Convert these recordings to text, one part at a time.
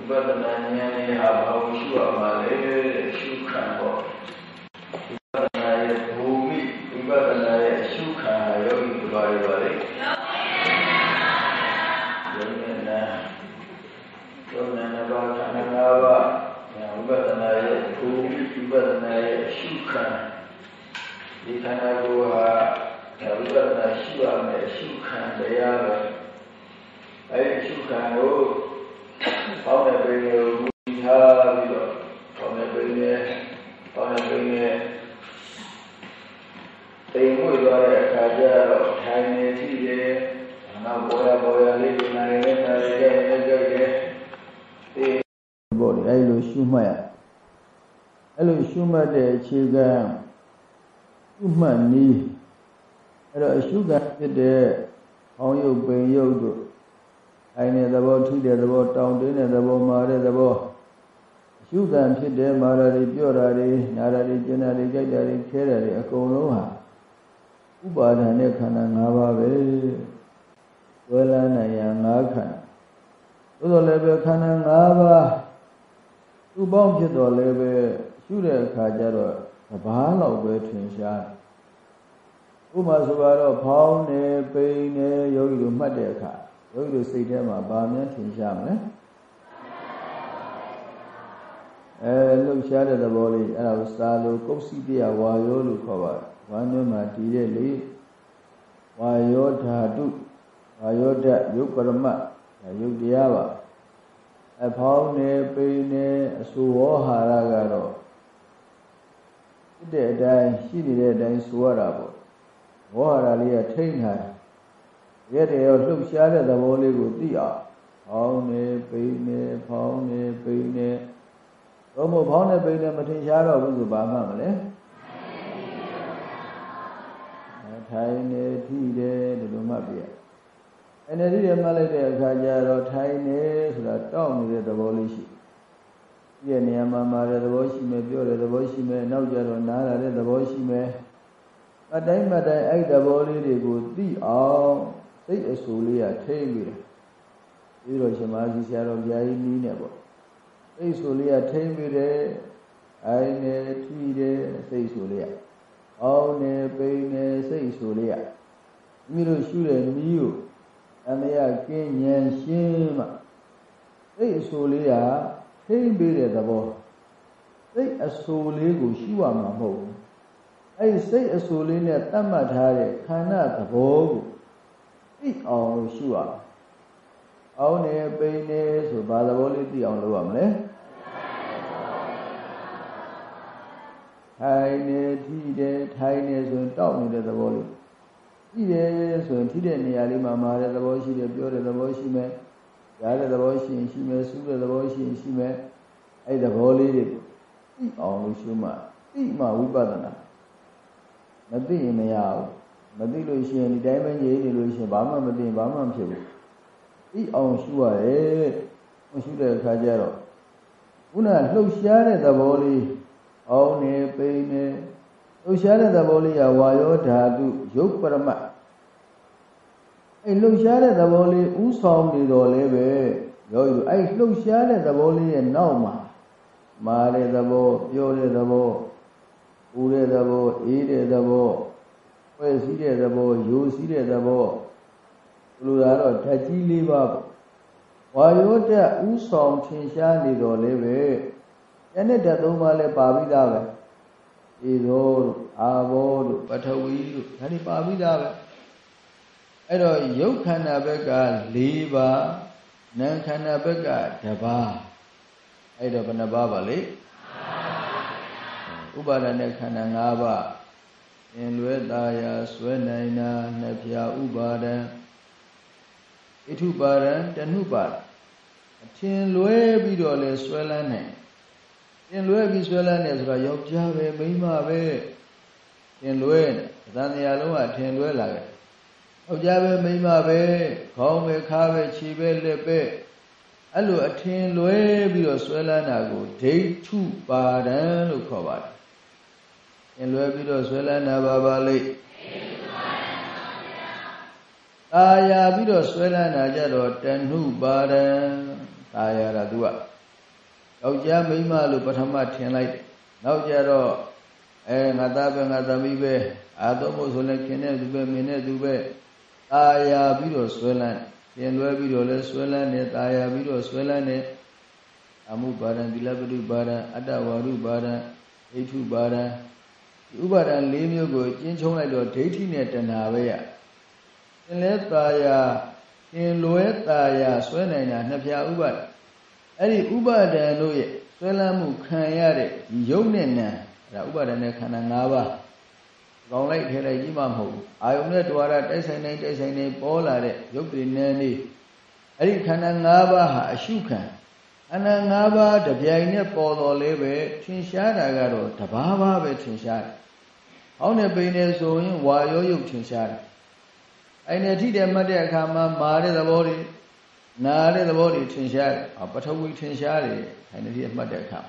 ဥပဒနာဉာဏ်နဲ့ဟာဘာလို့ရှိရမှာလဲရှုခံပေါ့ဥပဒနာရဲ့ဘူမိဥပဒနာရဲ့ရှုခံယောဂီဘာတွေပါလဲယောဂီနာယောဂီနာဘာခန္ဓာ၅ပါးဥပဒနာရဲ့ဘူမိဥပဒနာရဲ့ရှုခံဒီခန္ဓာကိုယ်ဟာဒါဥပဒနာရှိရမယ်ရှုခံတရားပဲအဲဒီရှုခံကို ပေါင်းတဲ့ပင်ကိုမူထားပြီးတော့ပေါင်းတဲ့ပင်နဲ့ပေါင်းတဲ့ပင်နဲ့တိမ်မွေသွားတဲ့အခါကျတော့ထိုင်နေကြည့်တယ်နောက်ပေါ်ရပေါ်ရလေးဒီနိုင်နဲ့နိုင်ရဲ့နဲ့ကြိုက်တယ်ဒီဘောလေအဲလိုရှုမှတ်ရအဲလိုရှုမှတ်တဲ့အခြေခံရှုမှတ်နည်းအဲ့တော့အရှုခံဖြစ်တဲ့ဟောင်းရုပ်ပင်ရုပ်တို့ အိုင်တဲ့သဘောထုတဲ့သဘောတောင်းတင်းတဲ့သဘောမာတဲ့သဘောအရှုခံဖြစ်တဲ့မာရတွေပြော့တာတွေနာရတွေကျင်တာတွေကြိုက်တာတွေခဲတာတွေအကုန်လုံးဟာဥပါဒဏ်နဲ့ခန္ဓာ၅ပါးပဲဝေလနာယ၅ခန္ဓာသို့တော်လည်းပဲခန္ဓာ၅ပါးသူ့ပေါင်းဖြစ်တော်လည်းပဲရှုတဲ့အခါကျတော့တဘာလောက်ပဲထင်ရှားဥပမာဆိုတော့ဖောင်းနေပိန်နေယောဂီတို့မှတ်တဲ့အခါ ယောဂီတို့စိတ်ထဲမှာဘာများထင်ရှားမလဲအဲလှုပ်ရှားတဲ့သဘောလေးအဲ့ဒါကိုစာလို့ကုတ်စီတရဝါယောလို့ခေါ်ပါတယ်ဝမ်းထဲမှာတည်တဲ့လေဝါယောဓာတုဝါယောဓာတ်ယုတ်ပရမတ်ယုတ်တရားပါအဖောင်းနေပိန်နေအဆူဝေါဟာရကတော့ဖြစ်တဲ့အတိုင်းရှိနေတဲ့အတိုင်းဆိုရတာပေါ့ဝေါဟာရလေးကထိန်းထားတယ် ရဲတယ်ရောလှုပ်ရှားတဲ့သဘောလေးကိုသိအောင်ဖောင်းနေပိန်နေဖောင်းနေပိန်နေတော့မဖောင်းနေပိန်နေမထင်ရှားတော့ဘူးဆိုဘာမှမလဲထိုင်နေထိတယ်ဒီလိုမှတ်ပြရအနေဒီရမှတ်လိုက်တဲ့အခါကျတော့ထိုင်နေဆိုတာတောက်နေတဲ့သဘောလေးရှိပြည့်နေရာမှာမာတဲ့သဘောရှိမယ်ပြောတဲ့သဘောရှိမယ်နောက်ကျတော့နားလာတဲ့သဘောရှိမယ်အတိုင်းမတိုင်းအဲ့သဘောလေးတွေကိုသိအောင် စိတ်အဆူလေးကထိမ့်ပြီးတယ်ပြီးတော့ရှင်မကြီးဆရာတော်ဘုရားကြီးနီးနေပေါ့စိတ်ဆူလေးကထိမ့်ပြီးတယ်အိုင်နေထီတယ်စိတ်ဆူလေးကအောင်းနေပိန်နေစိတ်ဆူလေးကမိတို့ရှုတဲ့နီးကိုအမယကင်းဉဏ်ရှင်းမှစိတ်အဆူလေးကထိမ့်ပြီးတဲ့သဘောစိတ်အဆူလေးကိုရှုရမှာမဟုတ်ဘူးအဲ့စိတ်အဆူလေးနဲ့တတ်မှတ်ထားတဲ့ခန္ဓာသဘောကို သိအောင်လို့ရှုရအောင်နေပိန်နေဆိုဘာသဘောလေးသိအောင်လုပ်ရမလဲထိုင်နေထိတယ်ထိုင်နေဆိုရင်တောက်နေတဲ့သဘောလေးထိတယ်ဆိုရင်ထိတဲ့နေရာလေးမှာမာတဲ့သဘောရှိတယ်ပြောတဲ့သဘောရှိမယ်ရားတဲ့သဘောရှိရင်ရှိမယ်စူးတဲ့သဘောရှိရင်ရှိမယ်အဲ့သဘောလေးတွေသိအောင်လို့ရှုမှသိမှဝိပဿနာမသိရင်မရဘူး မသိလို့ရှိရင်ဒီတိုင်းပဲနေနေလို့ရှိရင်ဘာမှမသိဘာမှမဖြစ်ဘူးသိအောင်ရှုရတယ်ဟိုရှုတဲ့အခါကျတော့ခုနလှုပ်ရှားတဲ့သဘောလေးအောင်းနေပိန်နေလှုပ်ရှားတဲ့သဘောလေးကဝါယောဓာတုယုတ်ပရမတ်အဲ့လှုပ်ရှားတဲ့သဘောလေးဥဆောင်နေတော်လဲပဲယောဂီအဲ့လှုပ်ရှားတဲ့သဘောလေးရဲ့နောက်မှာမာတဲ့သဘောပြောတဲ့သဘောဦးတဲ့သဘောအေးတဲ့သဘော ဖွဲ့စည်းတဲ့သဘောယိုစည်းတဲ့သဘောလူလာတော့ဓာတ်ကြီး၄ပါးပေါ့ဝါယောတက်ဥဆောင်ထင်ရှားနေတော်လဲပဲယနေ့ဓာတ်သုံးပါးလဲပါပြီးသားပဲဧသောတို့အာဘောတို့ပထဝီတို့ဒါတွေပါပြီးသားပဲအဲ့တော့ရုပ်ခန္ဓာဘက်က၄ပါးနာမ်ခန္ဓာဘက်ကတပါးအဲ့တော့ဘယ်နှပါးပါလဲဥပါဒณะခန္ဓာ၅ပါး သင်လွဲตาယာဆွဲနိုင်တာနှစ်ဖြာဥပါဒံဣထုပါဒံတဏှုပါအထင်လွဲပြီးတော့လဲဆွဲလန်းနိုင်သင်လွဲပြီးဆွဲလန်းတယ်ဆိုတာယောက်ျားပဲမိန်းမပဲသင်လွဲသံဃာလုံးကထင်လွဲလာတယ်ယောက်ျားပဲမိန်းမပဲခေါင်းပဲခါပဲခြေပဲလက်ပဲအဲ့လိုအထင်လွဲပြီးတော့ဆွဲလန်းတာကိုဒိဋ္ဌုပါဒံလို့ခေါ်ပါတယ်သ င်လွယ်ပြီးတော့ဆွဲလန်းနာပါပါလိမ့်အာယာပြီးတော့ဆွဲလန်းတာကြတော့တဏှုပါဒံအာယာတာ तू ကယောက်ျားမိန်းမလို့ပထမထင်လိုက်တယ်နောက်ကြတော့အဲငါသားပဲငါသမီးပဲအာသုံးဖို့ဆိုလဲခင်တဲ့သူပဲမင်းတဲ့သူပဲအာယာပြီးတော့ဆွဲလန်းပြင်လွဲပြီးတော့လဲဆွဲလန်းနေအာယာပြီးတော့ဆွဲလန်းနေအမှုပါဒံသီလပတုပါဒံအတ္တဝါရုပါဒံဣထုပါဒံ ဥပါဒံ၄မျိုးကိုကျင်းချုံလိုက်တော့ဒိဋ္ဌိနဲ့တဏှာပဲရသင်လဲตายရသင်လွဲตายရဆွဲနိုင်တာနှစ်ဖြာဥပါဒအဲ့ဒီဥပါဒံတို့ရဲ့ဆွဲလန်းမှုခံရတဲ့ဒီယုတ်နဲ့နာဒါဥပါဒံနဲ့ခန္ဓာ၅ပါးကောင်းလိုက်ထဲလိုက်ကြီးမှမဟုတ်ဘူးအာယုန်နဲ့တွာရတိုက်ဆိုင်နိုင်တိုက်ဆိုင်နေပေါ်လာတဲ့ယုတ်တွေနဲ့နေအဲ့ဒီခန္ဓာ၅ပါးဟာအရှုခံအနန္၅ပါးတပြိုင်နဲ့ပေါ်တော်လေးပဲထင်ရှားတာကတော့တဘာဘာပဲထင်ရှားတယ်။ ဟောင်းနဲ့ပိန်နေဆိုရင်ဝါရောယုတ်ထင်ရှားတယ်။အဲ့နဲ့ထိတယ်မှတ်တဲ့အခါမှာမာတဲ့သဘောတွေနာတဲ့သဘောတွေထင်ရှားတယ်။ပထဝီထင်ရှားတယ်။အဲ့နဲ့ထိမှတ်တဲ့အခါ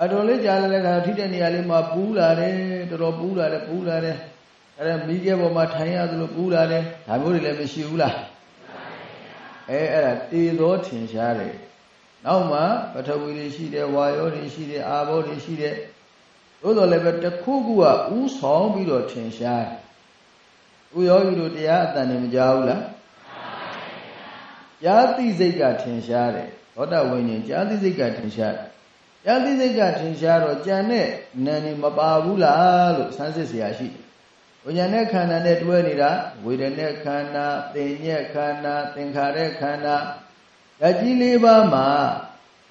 အတော်လေးကြာတဲ့အခါထိတဲ့နေရာလေးမှာပူးလာတယ်တော်တော်ပူးလာတယ်ပူးလာတယ်အဲ့ဒါမိကျပေါ်မှာထိုင်ရသလိုပူးလာတယ်ဒါမျိုးတွေလည်းမရှိဘူးလားအဲအဲ့ဒါတေသောထင်ရှားတယ်နောက်မှပထဝီတွေရှိတယ်ဝါယောတွေရှိတယ်အာဘောတွေရှိတယ် သို့တော်လည်းပဲတစ်ခုခုကဥဆောင်ပြီးတော့ထင်ရှားတယ်ဥယောဂီတို့တရားအတန်နေမကြဘူးလားကြာတိစိတ်ကထင်ရှားတယ်သောတာဝိညာဉ်ကြာတိစိတ်ကထင်ရှားတယ်ကြာတိစိတ်ကထင်ရှားတော့ကြံတဲ့နာနေမပါဘူးလားလို့စမ်းစစ်เสียရှိတယ်ဝိညာဉ်နဲ့ခန္ဓာနဲ့တွဲနေတာဝေဒနဲ့ခန္ဓာသင်ညက်ခန္ဓာသင်္ခါရခန္ဓာဓာတ်ကြီး၄ပါးမှာ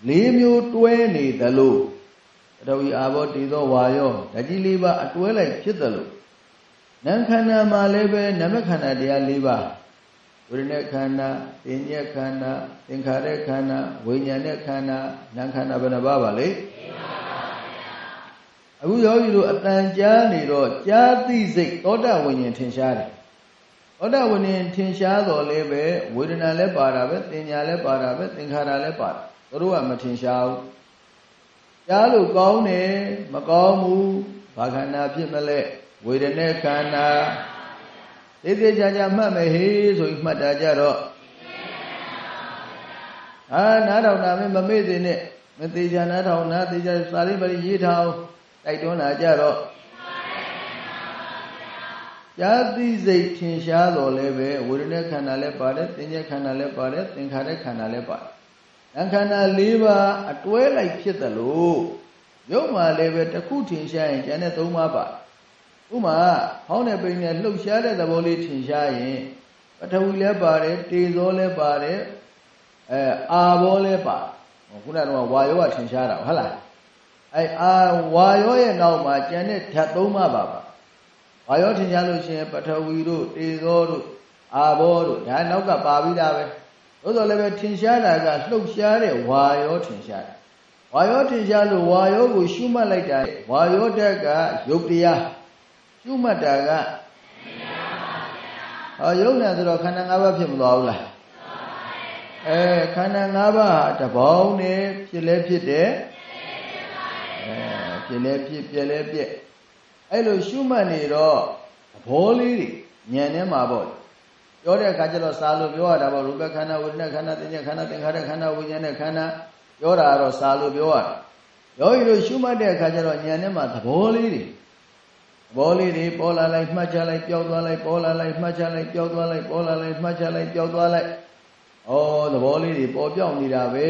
၄မျိုးတွဲနေသလို တတော်ဤအာဘောတည်သောဝါယောဓာတ်ကြီး၄ပါးအတွဲလိုက်ဖြစ်သလိုနာမ်ခန္ဓာမှာလည်းပဲနာမခန္ဓာတရား၄ပါးဝိရณะခန္ဓာသင်ညက်ခန္ဓာသင်္ခါရခန္ဓာဝိညာဉ်နဲ့ခန္ဓာနာမ်ခန္ဓာဘယ်နှပါးပါလဲအခုယောဂီတို့အတန်ကြားနေတော့ကြားသိစိတ်သောတာဝိညာဉ်ထင်ရှားတယ်သောတာဝိညာဉ်ထင်ရှားတော်လည်းပဲဝေဒနာလည်းပါတာပဲသင်ညာလည်းပါတာပဲသင်္ခါရလည်းပါတာတို့ကမထင်ရှားဘူး ကြားလို့ကောင်းတယ်မကောင်းဘူးဘာခန္ဓာဖြစ်မလဲဝေဒနာခန္ဓာသေးသေးချာချာမှတ်မယ်ဟေးဆိုပြီးမှတ်တာကြတော့အာနားတော်နာမမေ့စေနဲ့မသေးချာနားထောင်နားသေးချာစာလေးပါလေးရေးထားအောင်တိုက်တွန်းလာကြတော့ယာတိစိတ်ထင်ရှားတော်လည်းပဲဝေဒနာခန္ဓာလည်းပါတယ်သင်္ညခန္ဓာလည်းပါတယ်သင်္ခါရခန္ဓာလည်းပါတယ်။ ဉာဏ်ခန္ဓာ၄ပါးအတွဲလိုက်ဖြစ်တယ်လို့ရုပ်မှာလည်းပဲတစ်ခုထင်ရှားရင်ကျန်တဲ့၃ပါးပါဥမာဟောင်းတဲ့ပိန်နဲ့လှုပ်ရှားတဲ့သဘောလေးထင်ရှားရင်ပထဝီလည်းပါတယ်တေဇောလည်းပါတယ်အဲအာဘောလည်းပါခုနကတော့ဝါယောကထင်ရှားတာဟုတ်လားအဲအာဝါယောရဲ့နောက်မှာကျန်တဲ့ဓာတ်၃ပါးပါပါဝါယောထင်ရှားလို့ရှိရင်ပထဝီတို့တေဇောတို့အာဘောတို့ဒါနောက်ကပါပြီးသားပဲ သို့တော်လည်းပဲထင်ရှားတာကလှုပ်ရှားတဲ့ဝါယောထင်ရှားတယ်ဝါယောထင်ရှားလို့ဝါယောကိုရှုမှတ်လိုက်တာဝါယောတက်ကယုတ်တရားရှုမှတ်တာကဟောယုတ်နဲ့ဆိုတော့ခန္ဓာ၅ပါးဖြစ်မသွားဘူးလားအဲခန္ဓာ၅ပါးဟာတပေါင်းနဲ့ဖြစ်လဲဖြစ်တယ်အဲဖြစ်လဲဖြစ်ပြက်လဲပြက်အဲ့လိုရှုမှတ်နေတော့ဘောလေးတွေညံထဲမှာပေါ့ ပြောတဲ့အခါကျတော့စာလို့ပြောရတာပေါ့ရူပခန္ဓာဝိညာဉ်ခန္ဓာသင်္ညခန္ဓာသင်္ခါရခန္ဓာဝိညာဉ်နဲ့ခန္ဓာပြောတာကတော့စာလို့ပြောရတယ်ယောဂီတို့ရှုမှတ်တဲ့အခါကျတော့ဉာဏ်ထဲမှာသဘောလေးတွေသဘောလေးတွေပေါ်လာလိုက်မှတ်ချလိုက်ပျောက်သွားလိုက်ပေါ်လာလိုက်မှတ်ချလိုက်ပျောက်သွားလိုက်ပေါ်လာလိုက်မှတ်ချလိုက်ပျောက်သွားလိုက်ဩသဘောလေးတွေပေါ်ပြောက်နေတာပဲ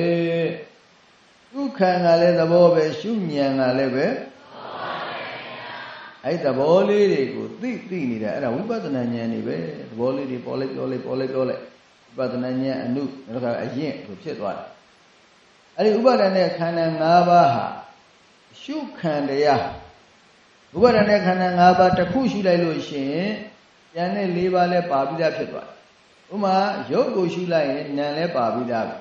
ရှုခံကလည်းသဘောပဲရှုဉာဏ်ကလည်းပဲအဲ့သဘောလေးတွေကိုသိသိနေတာအဲ့ဒါဝိပဿနာဉာဏ်နေပဲ သဘောလေးတွေပေါ်လိုက်ပြောလိုက်ပေါ်လိုက်ပြောလိုက်ဥပဒနာဉာဏ်အနုဒါကအရင်ကိုဖြစ်သွားတယ်အဲ့ဒီဥပါဒဏ်နဲ့ခန္ဓာ၅ပါးဟာရှုခံတရားဥပါဒဏ်နဲ့ခန္ဓာ၅ပါးတစ်ခုရှုလိုက်လို့ရှိရင်ဉာဏ်နဲ့၄ပါးလည်းပါပြီးသားဖြစ်သွားတယ်ဥမာရုပ်ကိုရှုလိုက်ရင်ဉာဏ်လည်းပါပြီးသားပဲ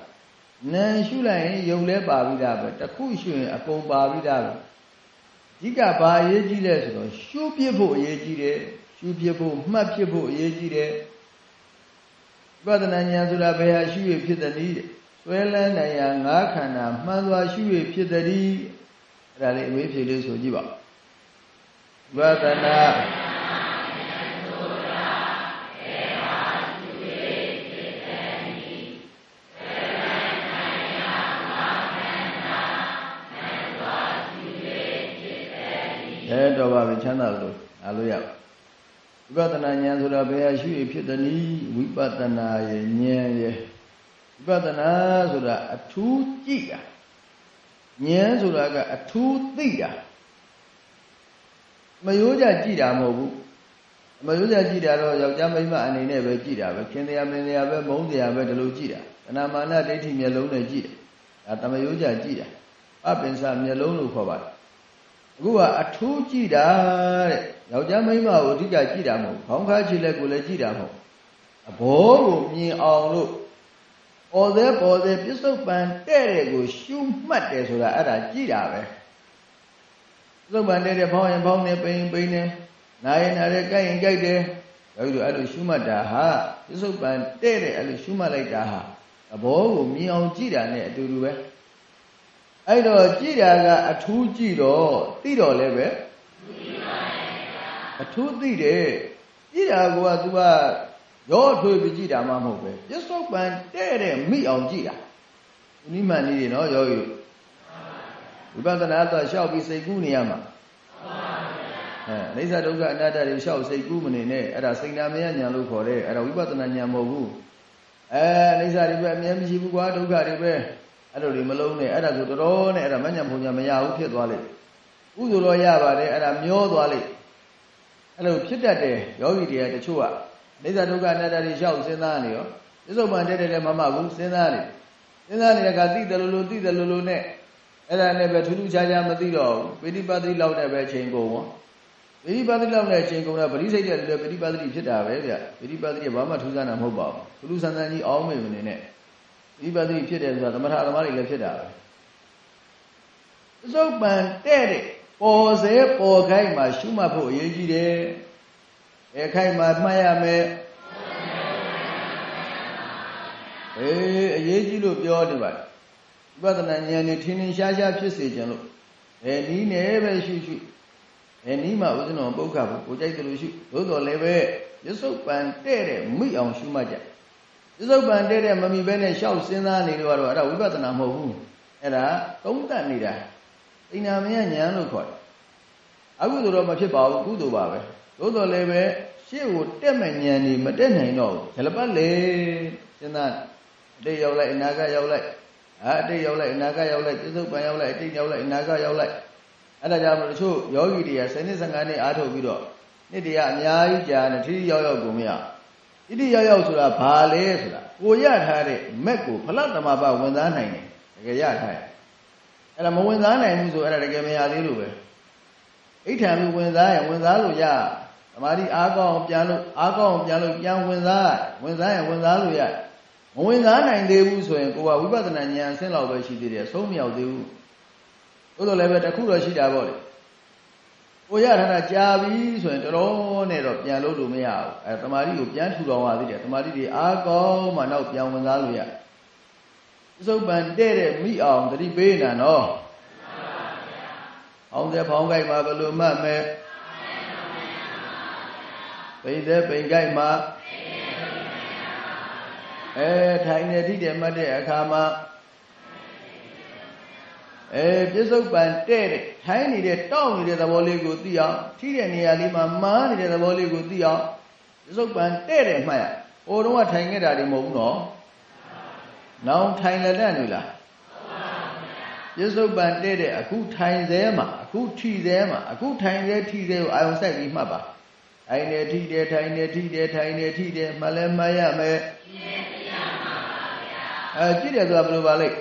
ဉာဏ်ရှုလိုက်ရင်ရုပ်လည်းပါပြီးသားပဲတစ်ခုရှုရင်အကုန်ပါပြီးသားပဲအဓိကဘာအရေးကြီးလဲဆိုတော့ရှုပြဖို့အရေးကြီးတယ် ရှုဖြစ်ဖို့မှတ်ဖြစ်ဖို့အရေးကြီးတယ်ဝိပဿနာဉာဏ်ဆိုတာဘယ်ဟာရှုရဖြစ်သည်တဲ့ဆွဲလန်းနိုင်ရာငါးခန္ဓာမှန်စွာရှုရဖြစ်သည်အဲ့ဒါလေးအမေးဖြေလေးဆိုကြည့်ပါဝိပဿနာအဲတော့ပါပဲချမ်းသာလို့အားလို့ရပါ ဝိပဿနာဉာဏ်ဆိုတာဘယ်ဟာရှိရဖြစ်သနည်းဝိပဿနာရဲ့ဉာဏ်ရဲ့ဝိပဿနာဆိုတာအထူးကြည့်တာဉာဏ်ဆိုတာကအထူးသိတာမရိုးကြကြည့်တာမဟုတ်ဘူးမရိုးကြကြည့်တာတော့ယောက်ျားမိန်းမအနေနဲ့ပဲကြည့်တာပဲခင်တရားမင်းတရားပဲမုန်းတရားပဲဒီလိုကြည့်တာတဏမာနဒိဋ္ဌိမျက်လုံးနဲ့ကြည့်တယ်ဒါတမရိုးကြကြည့်တာအပင်စမျက်လုံးလို့ခေါ်ပါတယ် အခုကအထူးကြည့်တာတဲ့ယောက်ျားမိန်းမကိုအဓိကကြည့်တာမဟုတ်ခေါင်းခါခြေလက်ကိုလည်းကြည့်တာမဟုတ်အဘောကိုမြင်အောင်လို့ပေါ်သေးပေါ်သေးပြစ္ဆုတ်ပံတဲ့တဲ့ကိုရှုမှတ်တယ်ဆိုတာအဲ့ဒါကြည့်တာပဲပြစ္ဆုတ်ပံတဲ့တဲ့ဖောင်းရင်ဖောင်းနေပိန်ပိန်နေနာရင်နာတယ်ကြိုက်ရင်ကြိုက်တယ်ယောဂီတို့အဲ့လိုရှုမှတ်တာဟာပြစ္ဆုတ်ပံတဲ့တဲ့အဲ့လိုရှုမှတ်လိုက်တာဟာအဘောကိုမြင်အောင်ကြည့်တာနဲ့အတူတူပဲ အဲ့တော့ကြည့်တာကအထူးကြည့်တော့သိတော့လည်းပဲအထူးသိတယ်ကြည့်တာကသူကရောထွေးပြီးကြည့်တာမှမဟုတ်ပဲပြစ္ဆုတ်ပံတဲ့တဲ့မိအောင်ကြည့်တာဒီနိမန်ကြီးတွေနော်ယောဂီတို့ဝိပဿနာတော့လျှောက်ပြီးစိတ်ကူးနေရမှာအဲအိဋ္ဌဒုက္ခအနတ္တတွေလျှောက်စိတ်ကူးမနေနဲ့အဲ့ဒါစိတ်နာမယညာလို့ခေါ်တယ်အဲ့ဒါဝိပဿနာညာမဟုတ်ဘူးအဲအိဋ္ဌတွေပဲအမြဲမရှိဘူးကွာဒုက္ခတွေပဲ အဲ့လိုတွေမလုံးနဲ့အဲ့ဒါဆိုတော်တော်နဲ့အဲ့ဒါမညာဘုံညာမရဘူးဖြစ်သွားလိမ့်ကုသိုလ်တော့ရပါတယ်အဲ့ဒါမျောသွားလိမ့်အဲ့လိုဖြစ်တတ်တယ်ယောဂီတွေကတချို့ကအိဋ္ဌဒုက္ခအနတ္တတွေလျှောက်စဉ်းစားနေရောပြစ္ဆုတ်ပန်တက်တယ်လည်းမမှဘူးစဉ်းစားနေစဉ်းစားနေတဲ့ကသိတယ်လို့လို့သိတယ်လို့လို့နဲ့အဲ့ဒါနဲ့ပဲထူးထူးခြားခြားမသိတော့ဘူးပိဋိပတ်တိလောက်နဲ့ပဲချိန်ကုန်ရောပိဋိပတ်တိလောက်နဲ့ချိန်ကုန်တာပရိစိတ်တဲ့လည်းပိဋိပတ်တိဖြစ်တာပဲဗျပိဋိပတ်တိကဘာမှထူးဆန်းတာမဟုတ်ပါဘူးထူးထူးဆန်းဆန်းကြီးအောင်းမေမနေနဲ့ ပိဋိပတ်တိဖြစ်တယ်ဆိုတာသမထသမားတွေလည်းဖြစ်တာပဲသုတ်ပန်တဲ့တဲ့ပေါ်စေပေါ်ခိုက်မှာရှုမှတ်ဖို့အရေးကြီးတယ်အဲခိုက်မှာမှတ်ရမယ်အေးအရေးကြီးလို့ပြောနေပါတယ်ဝိပဿနာဉာဏ်နဲ့ထင်းထင်းရှားရှားဖြစ်စေခြင်းလို့ဘယ်နည်းနဲ့ပဲရှုရှုဘယ်နည်းမှဥစ္စနောပုဂ္ဂဘူးကိုကြိုက်တယ်လို့ရှုသို့တော်လည်းပဲရစ္ဆုတ်ပံတဲ့တဲ့မိအောင်ရှုမှတ်ကြ ရစ္ဆုတ်ပံတဲ့တဲ့မမိဘဲနဲ့ရှောက်စဉ်းစားနေလို့ကတော့အဲ့ဒါဝိပဿနာမဟုတ်ဘူးအဲ့ဒါသုံးတတ်နေတာအိနာမယဉာဏ်လို့ခေါ်တယ်အကုသိုလ်တော့မဖြစ်ပါဘူးကုသိုလ်ပါပဲသို့တော်လည်းပဲရှေ့ကိုတက်မဲ့ဉာဏ်นี่မတက်နိုင်တော့ဘူးဇလပတ်လေစဉ်းစားအတိတ်ရောက်လိုက်အနာဂတ်ရောက်လိုက်အာအတိတ်ရောက်လိုက်အနာဂတ်ရောက်လိုက်ပြစ္ဆုတ်ပံရောက်လိုက်အတိတ်ရောက်လိုက်အနာဂတ်ရောက်လိုက်အဲ့ဒါကြောင့်မလို့တချို့ယောဂီတွေက10နှစ်15နှစ်အားထုတ်ပြီးတော့နှစ်တည်းကအများကြီးကြာနေထိထိရောက်ရောက်ကိုမရ ဣတိရောက်ရောက်ဆိုတာဘာလဲဆိုတာကိုရထားတဲ့မက်ကိုဖလတ်တမပဝင်စားနိုင်တယ်တကယ်ရထားတယ်အဲ့ဒါမဝင်စားနိုင်ဘူးဆိုအဲ့ဒါတကယ်မရသေးလို့ပဲအိဋ္ဌံပြီးဝင်စားရင်ဝင်စားလို့ရသမာဓိအားကောင်းပြန်လို့အားကောင်းပြန်လို့ပြန်ဝင်စားဝင်စားရင်ဝင်စားလို့ရမဝင်စားနိုင်သေးဘူးဆိုရင်ကိုကဝိပဿနာဉာဏ်အဆင့်လောက်ပဲရှိသေးတယ်ဆုံးမရောက်သေးဘူးသို့တော်လည်းပဲတခုတော့ရှိတာပေါ့လေ ကိုရထားတာကြာပြီဆိုရင်တော်တော်နဲ့တော့ပြန်လို့လို့မရဘူးအဲတမာတိကိုပြန်ထူတော်ရသေးတယ်တမာတိတွေအားကောင်းမှနောက်ပြန်ဝင်စားလို့ရသစ္စုပ္ပန်တဲ့တဲ့မိအောင်တတိပေးနေတာနော်အောင်တဲ့ဖောင်းကြိုက်မှာဘယ်လိုမှတ်မဲပိတဲ့ပိန်ကြိုက်မှာအဲထိုင်နေထိတယ်မှတ်တဲ့အခါမှာ အဲပြစ္ဆုတ်ပံတဲ့တဲ့ထိုင်နေတဲ့တောက်နေတဲ့သဘောလေးကိုသိအောင်ထိတဲ့နေရာလေးမှာမားနေတဲ့သဘောလေးကိုသိအောင်ပြစ္ဆုတ်ပံတဲ့တဲ့မှတ်ရဟိုတုန်းကထိုင်ခဲ့တာဒီမဟုတ်ဘူးနော်နောင်ထိုင်လက်တတ်နေလားပြစ္ဆုတ်ပံတဲ့တဲ့အခုထိုင်သေးမှာအခုထိသေးမှာအခုထိုင်သေးထိသေးကိုအာယုံစိုက်ပြီးမှတ်ပါထိုင်နေထိတယ်ထိုင်နေထိတယ်ထိုင်နေထိတယ်မှလည်းမှတ်ရမယ်အဲကြည့်တယ်ဆိုတာဘယ်လိုပါလိမ့်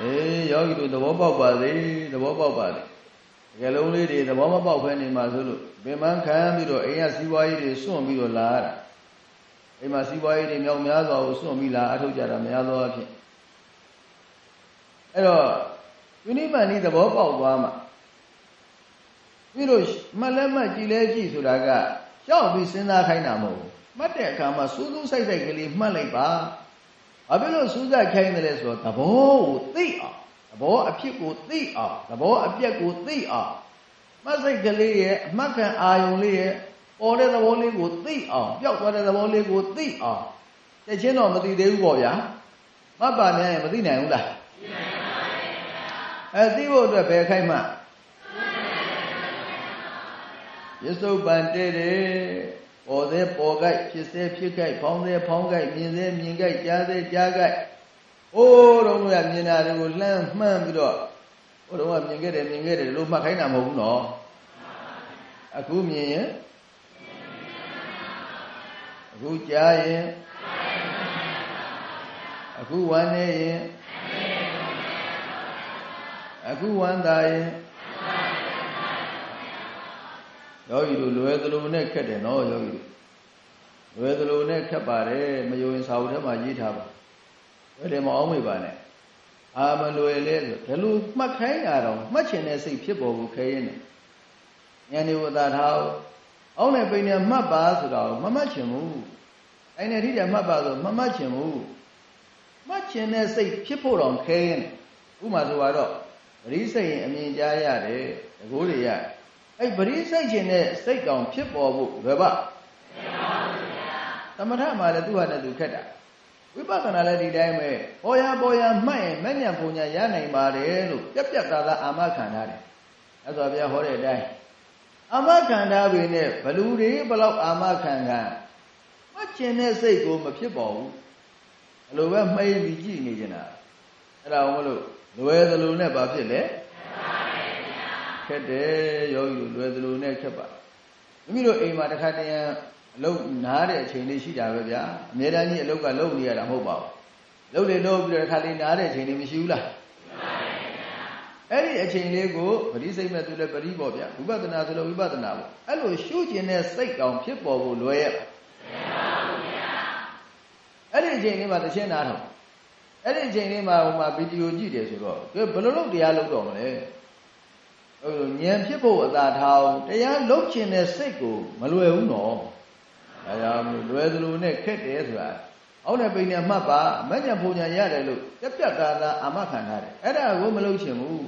အေးယောဂီတို့သဘောပေါက်ပါစေသဘောပေါက်ပါလေတကယ်လုံးလေးတွေသဘောမပေါက်ဖဲနေမှာဆိုလို့ပင်မခံပြီးတော့အိမ်ကစီးပွားရေးတွေစွန့်ပြီးတော့လာရတာအိမ်မှာစီးပွားရေးတွေမြောက်များစွာကိုစွန့်ပြီးလာအထုတ်ကြတာများသောအားဖြင့်အဲ့တော့ယူနိမန်ဤသဘောပေါက်သွားမှာပြီးတော့မလက်မကြည်လဲကြည့်ဆိုတာကရောက်ပြီးစဉ်းစားခိုင်းတာမဟုတ်ဘူးမှတ်တဲ့အခါမှာစူးစူးဆိုင်ဆိုင်ကလေးမှတ်လိုက်ပါ ။ဘာဖြစ်လို့စူးစိုက်ခိုင်းတယ်လဲဆိုတော့သဘောကိုသိအောင်သဘောအဖြစ်ကိုသိအောင်သဘောအပြက်ကိုသိအောင်မှတ်စိတ်ကလေးရဲ့အမှတ်ခံအာယုံလေးရဲ့ပေါ်တဲ့သဘောလေးကိုသိအောင်ပျောက်သွားတဲ့သဘောလေးကိုသိအောင်တချင်းတော့မသိသေးဘူးပေါ့ဗျာ။မတ်ပါနဲ့မသိနိုင်ဘူးလား။သိနိုင်ပါရဲ့ဗျာ။အဲသိဖို့အတွက်ဘယ်ခိုင်းမှရစ္စုပ္ပန်တည်တယ် ပေါ်သေးပေါ်ကြိုက်ဖြစ်သေးဖြစ်ကြိုက်ဖောင်းသေးဖောင်းကြိုက်မြင်သေးမြင်ကြိုက်ကြားသေးကြားကြိုက်အိုးတော့ကမြင်တာတွေကိုလှမ်းမှန်းပြီးတော့ဟိုတော့မြင်ခဲ့တယ်မြင်ခဲ့တယ်လို့မှတ်ခိုင်းတာမဟုတ်ဘူးနော်အခုမြင်ရင်အခုကြားရင်အခုဝမ်းနေရင်အခုဝမ်းသာရင် ယောဂီတို့လွယ်သလိုနဲ့ခက်တယ်နော်ယောဂီတို့လွယ်သလိုနဲ့ခက်ပါတယ်မယုံရင်စာအုပ်ထဲမှာရေးထားပါဘယ်တယ်မအောင်မေ့ပါနဲ့အာမလွယ်လဲဆိုဒီလိုမှတ်ခိုင်းတာတော့မှတ်ချင်တဲ့စိတ်ဖြစ်ပေါ်ကိုခဲရင်းနဲ့ဉာဏ်ဒီဝတာထားအောင်နဲ့ပိန်နဲ့မှတ်ပါဆိုတော့မမှတ်ချင်ဘူးအိုင်နဲ့ထိတယ်မှတ်ပါဆိုမမှတ်ချင်ဘူးမှတ်ချင်တဲ့စိတ်ဖြစ်ဖို့တော့ခဲရင်းဥမာဆိုတော့ပရိစိတ်ရင်အမြင်ကြားရတယ်တကိုးတွေရ အဲ့ပရိစိတ်ခြင်းနဲ့စိတ်တောင်ဖြစ်ပေါ်ဖို့လွယ်ပါသမထမှာလည်းသူ့ဟာနဲ့သူခက်တာဝိပဿနာလည်းဒီတိုင်းပဲပေါ်ရပေါ်ရမှတ်ရင်မညံပုံညာရနိုင်ပါတယ်လို့ပြက်ပြက်သားသားအာမခံထားတယ်အဲ့ဆိုဗျာဟောတဲ့အတိုင်းအာမခံထားပြီနဲ့ဘလူတွေဘလောက်အာမခံခံမှတ်ခြင်းတဲ့စိတ်ကိုမဖြစ်ပေါ်ဘူးဘလို့ပဲမှိတ်ပြီးကြည့်နေကြတာအဲ့ဒါမလို့လွယ်သလိုနဲ့ဘာဖြစ်လဲ ခက်တယ်ယောဂီလွယ်သလိုနဲ့ခက်ပါမိမိတို့အိမ်မှာတစ်ခါတည်းအလုပ်နားတဲ့အချိန်လေးရှိတာပဲဗျာအများတန်းကြီးအလုပ်ကလုပ်နေရတာမဟုတ်ပါဘူးလုပ်လေလုပ်ပြီးတော့တစ်ခါလေးနားတဲ့အချိန်လေးမရှိဘူးလားအဲ့ဒီအချိန်လေးကိုပရိစိတ်မဲ့သူလည်းပရိပေါ့ဗျာဝိပဿနာဆိုလို့ဝိပဿနာပေါ့အဲ့လိုရှုကျင်တဲ့စိတ်တောင်ဖြစ်ပေါ်ဖို့လွယ်ရဲ့အဲ့ဒီအချိန်လေးမှာတခြင်းနားထောင်အဲ့ဒီအချိန်လေးမှာဟိုမှာဗီဒီယိုကြည့်တယ်ဆိုတော့ဘယ်လိုလုပ်တရားလုပ်တော့မလဲ ဟိုဉာဏ်ဖြစ်ဖို့အသာထားအောင်တရားလုပ်ခြင်းတဲ့စိတ်ကိုမလွယ်ဘူးနော်ဒါကြောင့်လွယ်သလိုနဲ့ခက်တယ်ဆိုတာအောက်နဲ့ပိန်နဲ့မှတ်ပါမညံပုံညာရတယ်လို့ပြက်ပြက်သားသားအာမခံထားတယ်အဲ့ဒါကိုမလုပ်ချင်ဘူး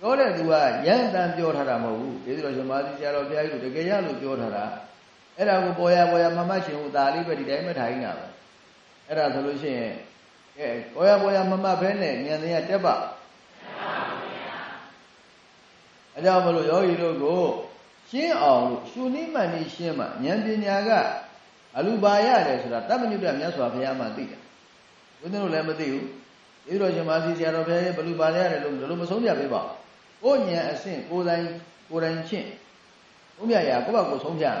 ပြောတဲ့သူကရန်တန်ပြောထားတာမဟုတ်ဘူးဒီလိုရှင်မာသီဆရာတော်ဘုရားကြီးတို့တကယ်ရလို့ပြောထားတာအဲ့ဒါကိုပေါ်ရပေါ်ရမမရှင်ဦးဒါလေးပဲဒီတိုင်းပဲထိုင်နေတာပဲအဲ့ဒါဆိုလို့ရှိရင်ကဲပေါ်ရပေါ်ရမမဘဲနဲ့ဉာဏ်သေးရတက်ပါ အကြောင်းမလို့ယောဂီတို့ကိုရှင်းအောင်လို့ရှုနိမှန်နေရှင်းမှဉာဏ်ပညာကအလူပါရတယ်ဆိုတာတမညုတ္တမြတ်စွာဘုရားမှသိတယ်ဘုန်းကြီးတို့လည်းမသိဘူးဒီလိုရှင်မာစီဆရာတော်ဘုရားရဲ့ဘလူပါရတယ်လို့ဘယ်လိုမဆုံးပြပေးပါကိုဉာဏ်အဆင့်ကိုယ်တိုင်ကိုယ်တိုင်ချင်းဘုရားရာကိုယ့်ဘက်ကိုဆုံးပြတ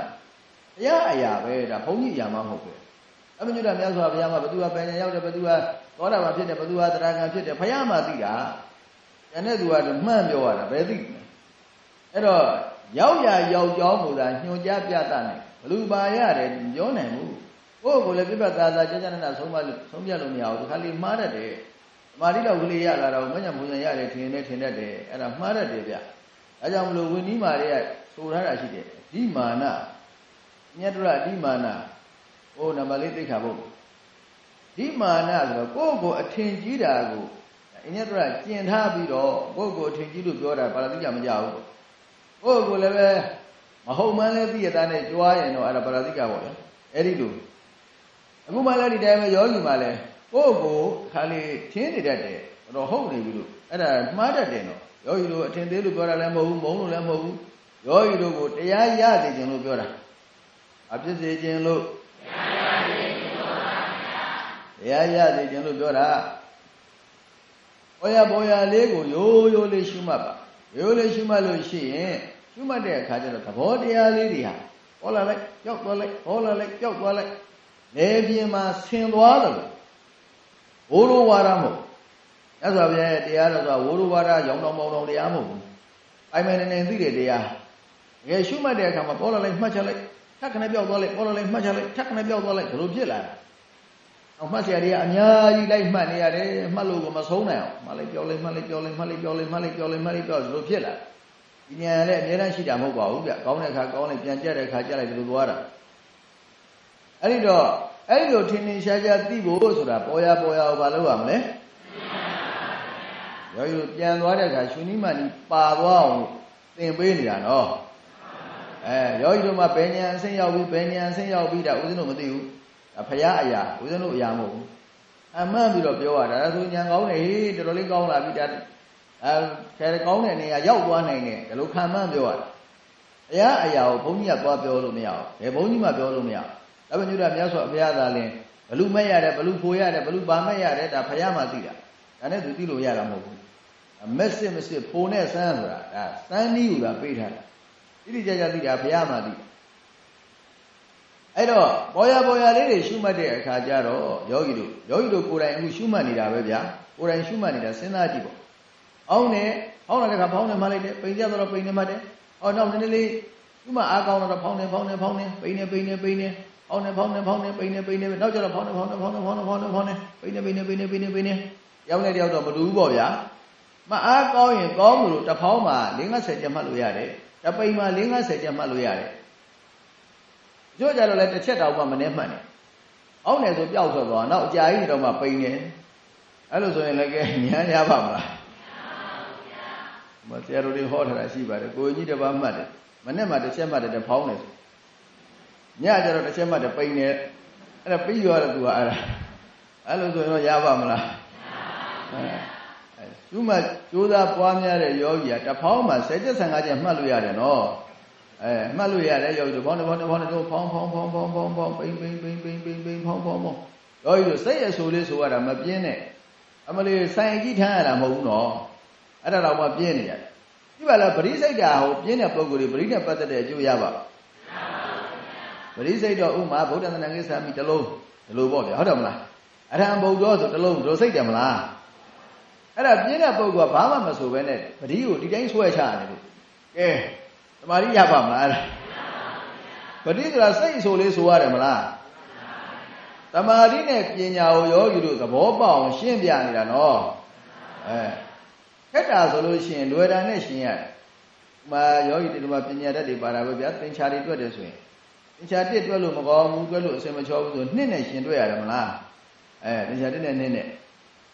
ရားအရာပဲဒါဘုန်းကြီးအရာမှမဟုတ်ဘူးအမညုတ္တမြတ်စွာဘုရားမှာဘသူကပင်ရောက်တယ်ဘသူကသောတာပန်ဖြစ်တယ်ဘသူကသရဂံဖြစ်တယ်ဘုရားမှသိတာကျန်တဲ့သူကမှန်ပြောရတာဘယ်သိလဲ အဲ့တော့ရောက်ရရောက်ကြောင်းမူတာညွှန်ကြားပြတတ်နိုင်ဘလူပါရတယ်ပြောနိုင်ဘူးကိုယ့်ကိုယ်လည်းပြပသားသားကြာကြာနာနာဆုံးမလို့ဆုံးပြလို့မရဘူးဒီခါလေးမှားတတ်တယ်မာတိတော်ကလေးရလာတော့မညံမုံညံရတယ်ထင်နေထင်တတ်တယ်အဲ့ဒါမှားတတ်တယ်ဗျအဲကြောင့်မလို့ဝိနည်းမာတွေကဆိုထားတာရှိတယ်ဒီမာနမြတ်တရဒီမာနဟိုနံပါတ်လေးသိခါဖို့ဒီမာနဆိုတော့ကိုယ့်ကိုအထင်ကြီးတာကိုအညတရကျင်ထားပြီးတော့ကိုယ့်ကိုအထင်ကြီးလို့ပြောတာပါဠိကြမကြဘူး ကိုယ့်ကိုလည်းပဲမဟုတ်မှန်းလည်းသိရတာနဲ့ကြွားရင်တော့အဲ့ဒါပါဠိကပေါ့လေအဲ့ဒီလိုအခုမှလည်းဒီတိုင်းပဲယောဂီမှလည်းကိုယ့်ကိုခါလေးထင်းနေတတ်တယ်တော့ဟုတ်နေပြီလို့အဲ့ဒါမှားတတ်တယ်နော်ယောဂီတို့အထင်သေးလို့ပြောတာလည်းမဟုတ်ဘူးမုန်းလို့လည်းမဟုတ်ဘူးယောဂီတို့ကိုတရားရစေခြင်းလို့ပြောတာအဖြစ်စေခြင်းလို့တရားရစေခြင်းလို့ပြောတာဘောရဘောရလေးကိုရိုးရိုးလေးရှုမှတ်ပါရိုးလေးရှုမှတ်လို့ရှိရင် ရှုမှတ်တဲ့အခါကျတော့သဘောတရားလေးတွေဟာဟောလာလိုက်ကြောက်သွားလိုက်ဟောလာလိုက်ကြောက်သွားလိုက်လေပြင်းမှာဆင်သွားတယ်ဘိုးလိုဝါဒမဟုတ်ရသော်ဗျာတရားတော်ဆိုဝိုးလိုဝါဒရောင်တော်မောင်တော်တရားမဟုတ်ဘူးအိုင်မယ်နေနေသိတဲ့တရားငယ်ရှုမှတ်တဲ့အခါမှာပေါ်လာလိုက်မှတ်ချလိုက်ထက်ခနဲ့ပြောက်သွားလိုက်ပေါ်လာလိုက်မှတ်ချလိုက်ထက်ခနဲ့ပြောက်သွားလိုက်ဘယ်လိုဖြစ်လာလဲအောင်မှတ်စရာတွေကအများကြီးလိုက်မှတ်နေရတယ်မှတ်လို့ကမဆုံးနိုင်အောင်မှတ်လိုက်ပြောလိုက်မှတ်လိုက်ပြောလိုက်မှတ်လိုက်ပြောလိုက်မှတ်လိုက်ပြောလိုက်မှတ်လိုက်ပြောလို့ဖြစ်လာဒီ ဉာဏ်လည်းအများတန်းရှိတာမဟုတ်ပါဘူးဗျကောင်းတဲ့အခါကောင်းလိုက်ပြန်ကြက်တဲ့အခါကြက်လိုက်ဒီလိုသွားတာအဲ့ဒီတော့အဲ့ဒီလိုထင်ထင်ရှားရှားသိဖို့ဆိုတာပေါ်ရပေါ်ရအောင်မလုပ်ရမလဲရောယူပြန်သွားတဲ့အခါရှင်နိမနီပါသွားအောင်သင်ပေးနေတာနော်အဲယောဂီတို့မှာဘယ်ဉာဏ်အဆင့်ရောက်ပြီးဘယ်ဉာဏ်အဆင့်ရောက်ပြီးတာဦးဇင်းတို့မသိဘူးဖရာအရာဦးဇင်းတို့အရာမဟုတ်ဘူးအမှန်ပြီးတော့ပြောရတာဒါဆိုညံကောင်းတယ်ဟေးတော်တော်လေးကောင်းလာပြီဒါ အဲခဲကောင်းတဲ့နေရာရောက်သွားနိုင်တယ်ဒါလိုခံမှန်းပြောရတာအတရားအရာကိုဘုန်းကြီးကသွားပြောလို့မရဘူးဘယ်ဘုန်းကြီးမှပြောလို့မရဘူးဒါပေမဲ့ညတာမြတ်စွာဘုရားသာလင်ဘလူမဲ့ရတယ်ဘလူဖိုရတယ်ဘလူပါမဲ့ရတယ်ဒါဘုရားမှသိတာဒါနဲ့သူသိလို့ရတာမဟုတ်ဘူးမက်စစ်မစစ်ဖိုနဲ့စမ်းဆိုတာဒါစမ်းနည်းကိုသာပေးထားတာတိတိကျကျသိတာဘုရားမှသိတာအဲ့တော့ပေါ်ရပေါ်ရလေးတွေရှုမှတ်တဲ့အခါကျတော့ယောဂီတို့ယောဂီတို့ကိုယ်တိုင်အခုရှုမှတ်နေတာပဲဗျာကိုယ်တိုင်ရှုမှတ်နေတာစဉ်းစားကြည့်ပေါ့ အောင်းနဲ့အောင်းတဲ့ခါဖောင်းနေမှလိုက်တယ်ပိန်ကြတော့ပိန်နေမှတယ်အော်နောက်နည်းနည်းလေးရှုမှတ်အားကောင်းတော့ဖောင်းနေဖောင်းနေဖောင်းနေပိန်နေပိန်နေပိန်နေဖောင်းနေဖောင်းနေဖောင်းနေပိန်နေပိန်နေနောက်ကျတော့ဖောင်းနေဖောင်းနေဖောင်းနေဖောင်းနေဖောင်းနေဖောင်းနေပိန်နေပိန်နေပိန်နေပိန်နေပိန်နေရောက်နေတယောက်တော့မတူဘူးပေါ့ဗျာမအားကောင်းရင်ကောင်းလို့တစ်ဖောင်းမှာ50ကျမှတ်လို့ရတယ်တပိန်မှာ50ကျမှတ်လို့ရတယ်ကြို့ကြတော့လည်းတစ်ချက်တောင်မှမနှဲမှတ်နဲ့အောင်းနေဆိုပျောက်ထွက်သွားနောက်အကြာကြီးတော့မှပိန်နေအဲ့လိုဆိုရင်လည်းကဲညံ့ရပါမလား မဆရာတို့တွေဟောထားတာရှိပါတယ်ကိုကြီးတစ်ပါးမှတ်တယ်မနဲ့မှတစ်ချက်မှတ်တယ်ဖောင်းတယ်ဆိုညကျတော့တစ်ချက်မှတ်တယ်ပိန်နေအဲ့ဒါပြီးရောတယ်သူကအဲ့ဒါအဲ့လိုဆိုရင်ရပါမလားအဲသူမှကြိုးစားပွားများတဲ့ယောဂီကတစ်ဖောင်းမှ10ချက်15ချက်မှတ်လို့ရတယ်နော်အဲမှတ်လို့ရတယ်ယောဂီတို့ဘောင်းဘောင်းဘောင်းတို့ဖောင်းဖောင်းဖောင်းဖောင်းဖောင်းဖောင်းပိန်ပိန်ပိန်ပိန်ပိန်ပိန်ဖောင်းဖောင်းဖောင်းယောဂီတို့စိတ်ရဆိုလေးဆိုရတာမပြင်းနဲ့အမလေးဆိုင်ကြီးထမ်းရတာမဟုတ်ဘူးနော် အဲ့ဒါတော့မှပြင်းနေရတယ်ဒီပါလားပရိစိတ်တာဟိုပြင်းတဲ့ပုံကိုယ်တွေပရိနဲ့ပတ်သက်တဲ့အကျိုးရပါပရိစိတ်တော့ဥမာဗုဒ္ဓသနာကိစ္စမိတလုံးဒီလိုပေါ့ဗျာဟုတ်တယ်မလားအရဟံဘုဒ္ဓဆိုတလုံးတို့စိတ်တယ်မလားအဲ့ဒါပြင်းတဲ့ပုံကဘာမှမဆိုဘဲနဲ့ပရိကိုဒီတိုင်းဆွဲချရတယ်လို့ကဲတမာရီရပါမလားအဲ့ဒါပရိဆိုတာစိတ်ဆိုလေးဆိုရတယ်မလားတမာရီနဲ့ပညာကိုယောဂီတို့သဘောပေါက်အောင်ရှင်းပြနေတာနော်အဲ ခက်တာဆိုလို့ရှိရင်လွယ်တာနဲ့ရှင်းရတယ်။မာယောဂီတွေမှာပညာတတ်တွေပါတာပဲဗျာသင်္ချာတွေတွေ့တယ်ဆိုရင်သင်္ချာတစ်တွေ့လို့မကောင်းဘူးတွေ့လို့အစင်မချောဘူးဆိုနှစ်နဲ့ရှင်းတွေ့ရတယ်မလား။အဲသင်္ချာတစ်နဲ့နှစ်နဲ့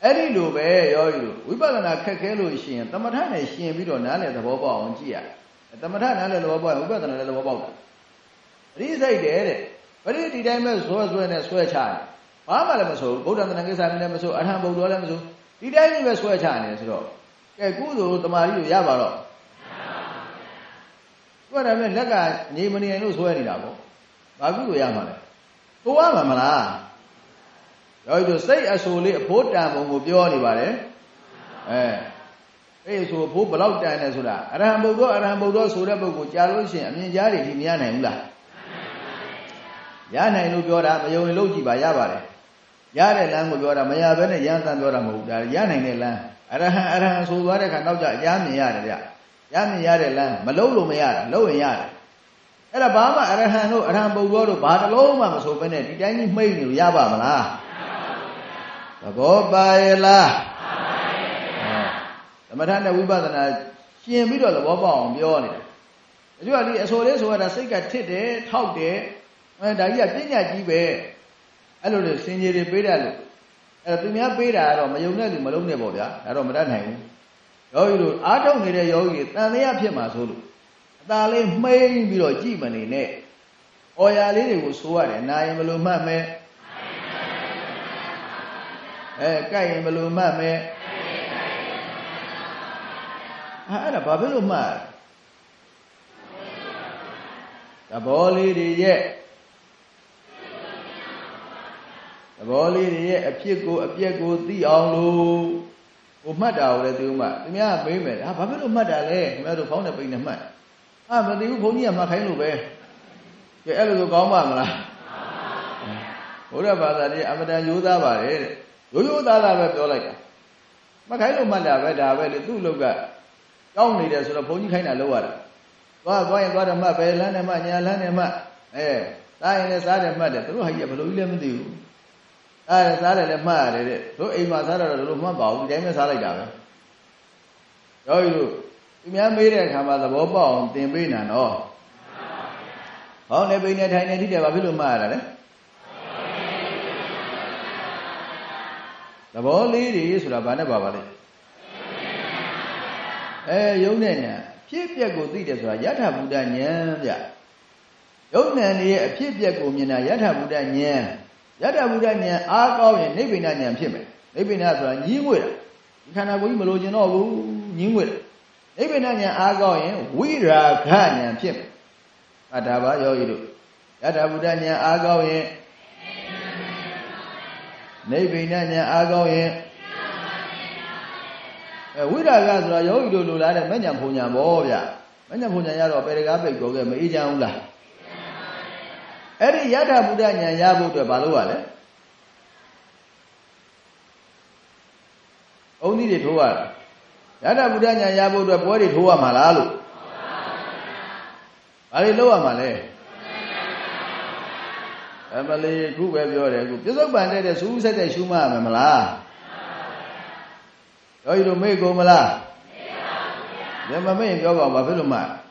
အဲ့ဒီလိုပဲယောဂီတို့ဝိပဿနာခက်ခဲလို့ရှိရင်တမထနဲ့ရှင်းပြီးတော့နားလည်သဘောပေါက်အောင်ကြည့်ရတယ်။တမထနားလည်သဘောပေါက်ရင်ဝိပဿနာလည်းသဘောပေါက်တယ်။ပရိစိတ်တယ်တဲ့ပရိဒီတိုင်းပဲဆွဲဆွဲနဲ့ဆွဲချတယ်။ဘာမှလည်းမဆိုဘူးဗုဒ္ဓသနာကိစ္စလည်းမဆိုအထံဗုဒ္ဓလည်းမဆိုဒီတိုင်းပဲဆွဲချနေတယ်ဆိုတော့ ကဲကုသိုလ်တမာရီကိုရပါတော့မှန်ပါဗျာသူကဒါမဲ့လက်ကညီမနေလို့ဆွဲနေတာပေါ့ဘာကုသိုလ်ရမှာလဲကိုရမှာမလားယောဂီတို့စိတ်အဆူလေးအဖို့တန်ပုံကိုပြောနေပါတယ်အဲအဲ့ဆိုဘိုးဘလောက်တန်တယ်ဆိုတာအရဟံဘုဒ္ဓအရဟံဘုဒ္ဓဆိုတဲ့ပုဂ္ဂိုလ်ကြားလို့ရှိရင်အမြင်ကြားတွေဒီမရနိုင်ဘူးလားရနိုင်လို့ပြောတာမယုံရင်လုပ်ကြည့်ပါရပါတယ်ရတဲ့လမ်းကိုပြောတာမရဘဲနဲ့ရမ်းတန်ပြောတာမဟုတ်ဘူးဒါရနိုင်တဲ့လမ်း အရဟံအရဟံဆိုသွားတဲ့ခါနောက်ကျအများမြင်ရတယ်ဗျရမြင်ရတဲ့လမ်းမလုံးလို့မရတာလုံးရင်ရတယ်အဲ့ဒါဘာမှအရဟံတို့အရဟံပုဂ္ဂိုလ်တို့ဘာတလုံးမှမဆိုဘဲနဲ့ဒီတိုင်းကြီးမှိတ်နေလို့ရပါမလားသဘောပါရဲ့လားသမထနဲ့ဝိပဿနာရှင်းပြီးတော့သဘောပေါက်အောင်ပြောနေတာအကျိုးကဒီအဆိုလေးဆိုရတာစိတ်ကထစ်တယ်ထောက်တယ်အဲဒါကြီးကပညာကြီးပဲအဲ့လိုလေစင်ကြီးတွေပေးတယ်လို့ အဲ့သူများပေးတာကတော့မယုံတဲ့လူမလုံးနဲ့ပေါ့ဗျာဒါတော့မတတ်နိုင်ဘူးယောဂီတို့အားထုတ်နေတဲ့ယောဂီတန်တရားဖြစ်မှာဆိုလို့အသာလေးမှိမ့်ပြီးတော့ကြည်မနေနဲ့ဩရာလေးတွေကိုဆိုရတယ်နာရင်ဘလို့မှတ်မယ်အဲကြိုက်ရင်ဘလို့မှတ်မယ်အဲ့ဒါဘာဖြစ်လို့မှတ်သဘောလေးတွေရဲ့ သဘောလေးတွေရဲ့အဖြစ်ကိုအပြက်ကိုသိအောင်လို့ဟိုမှတ်တာကိုလည်းသူမှသူများမေးမယ်ဟာဘာဖြစ်လို့မှတ်တာလဲခင်ဗျားတို့ဖောင်းတဲ့ပိန်နဲ့မှတ်ဟာမသိဘူးဘုန်းကြီးကမှတ်ခိုင်းလို့ပဲကဲအဲ့လိုဆိုကောင်းပါမလားဘုရားဘာသာကြီးအမတန်ရိုးသားပါတယ်တဲ့ရိုးရိုးသားသားပဲပြောလိုက်တာမှတ်ခိုင်းလို့မှတ်တာပဲဒါပဲလေသူ့လောက်ကကောင်းနေတယ်ဆိုတော့ဘုန်းကြီးခိုင်းတာလောက်ရတာသွားသွားရင်သွားတယ်မှတ်ပဲလမ်းနဲ့မှညာလမ်းနဲ့မှအဲစားရင်လည်းစားတယ်မှတ်တယ်သူတို့ဟာကြီးကဘယ်လိုကြီးလဲမသိဘူး အဲစားတယ်လည်းမှတ်ရတယ်တဲ့တို့အိမ်မှာစားတော့လို့မှတ်ပါဘူးဒီတိုင်းပဲစားလိုက်တာပဲရောကြီးတို့သူများမေးတဲ့အခါမှာသဘောပေါက်အောင်သင်ပေးနိုင်တော့ဟောနေပိနေထိုင်နေထိတယ်ဘာဖြစ်လို့မှတ်ရတာလဲသဘောလေးတွေဆိုတာဘာနဲ့ပါပါလဲအဲယုံနဲ့ညာဖြစ်ပျက်ကိုသိတယ်ဆိုတာယထာဘုဒ္ဓဉာဏ်ဗျယုံနဲ့ရဲ့အဖြစ်ပျက်ကိုမြင်တာယထာဘုဒ္ဓဉာဏ် ယတ္တဗုဒ္ဓဉာဏ်အားကောင်းရင်နိဗ္ဗာန်ဉာဏ်ဖြစ်မယ်နိဗ္ဗာန်ဆိုတာညင်းငွေတာဒီခန္ဓာကိုယ်ကြီးမလိုချင်တော့ဘူးညင်းငွေတာနိဗ္ဗာန်ဉာဏ်အားကောင်းရင်ဝိရာဂဉာဏ်ဖြစ်မယ်အတာပါယောဂီတို့ယထာဘုဒ္ဓဉာဏ်အားကောင်းရင်နိဗ္ဗိဏဉာဏ်အားကောင်းရင်အဲဝိရာဂဆိုတာယောဂီတို့လိုလားတဲ့မဉ္ဇဉ်ဖုန်ညာပေါ့ဗျမဉ္ဇဉ်ဖုန်ညာရတော့ပေရကားပိတ်ကောခဲ့မအေးချမ်းဘူးလား အဲ့ဒီယထာဘုဒ္ဓဉာဏ်ရဖို့အတွက်ဘာလုပ်ရလဲအုံးသီးတွေထိုးရတာယထာဘုဒ္ဓဉာဏ်ရဖို့အတွက်ပွဲတွေထိုးရမှာလားလို့ဘာတွေလုပ်ရမှာလဲအမလေးခုပဲပြောတယ်ခုပြစ္ဆုတ်ပန်တဲ့တဲ့စူးဆက်တဲ့ရှုမှရမယ်မလားယောဂီတို့မေ့ကုန်မလားမေ့ပါဘူးဗျာမမေ့ရင်ပြောပါဦးဘာဖြစ်လို့မှအ